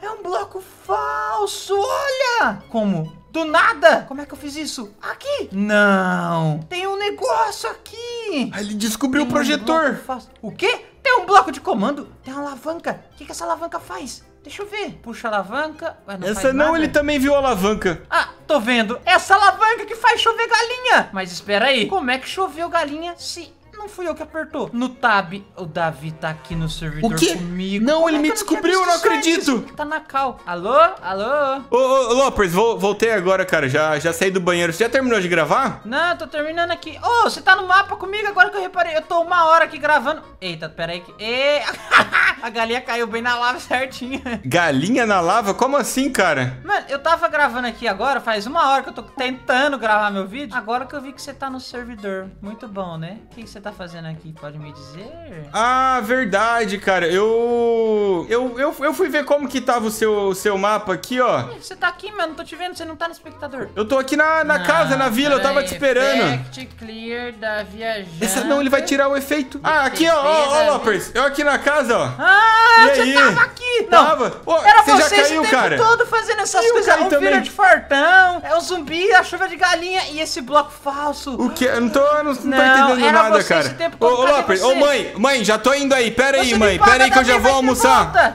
É um bloco falso, olha! Como? Do nada? Como é que eu fiz isso? Aqui? Não! Tem um negócio aqui! Ele descobriu o Tem um projetor. falso. O quê? Tem um bloco de comando? Tem uma alavanca. O que, que essa alavanca faz? Deixa eu ver. Puxa a alavanca. Ué, não Essa não, nada? ele também viu a alavanca. Ah, tô vendo. Essa alavanca que faz chover galinha. Mas espera aí. Como é que choveu galinha se não fui eu que apertou? No tab, o Davi tá aqui no servidor O quê? comigo. Não, Como ele é me descobriu, eu não acredito. Tá na cal. Alô? Alô? Ô, ô, Loppers, vol- voltei agora, cara. Já, já saí do banheiro. Você já terminou de gravar? Não, tô terminando aqui. Ô, você tá no mapa comigo agora que eu reparei. Eu tô uma hora aqui gravando. Eita, pera aí que... E... A galinha caiu bem na lava certinho. Galinha na lava? Como assim, cara? Mano, eu tava gravando aqui agora, faz uma hora que eu tô tentando gravar meu vídeo. Agora que eu vi que você tá no servidor. Muito bom, né? O que você tá fazendo aqui? Pode me dizer? Ah, verdade, cara. Eu, eu, eu, eu fui ver como que tava o seu, o seu mapa aqui, ó. Você tá aqui, mano. Não tô te vendo. Você não tá no espectador. Eu tô aqui na, na casa, na vila, eu tava te esperando. Effect clear da viajante. Essa não, ele vai tirar o efeito. Ah, aqui, ó, ó, ó, Lopers. Eu aqui na casa, ó. Ah, E você aí? tava aqui. Não, Tava. Ô, Era você você, já caiu, esse tempo cara. todo fazendo essas eu coisas. caí Um também. filho de fartão, é o zumbi, a chuva de galinha e esse bloco falso. O que? Eu não tô, não, não tô entendendo era nada, você tempo Ô, ô você? ô mãe, mãe, já tô indo aí. Pera aí, Você mãe. Pera aí que eu já vou almoçar.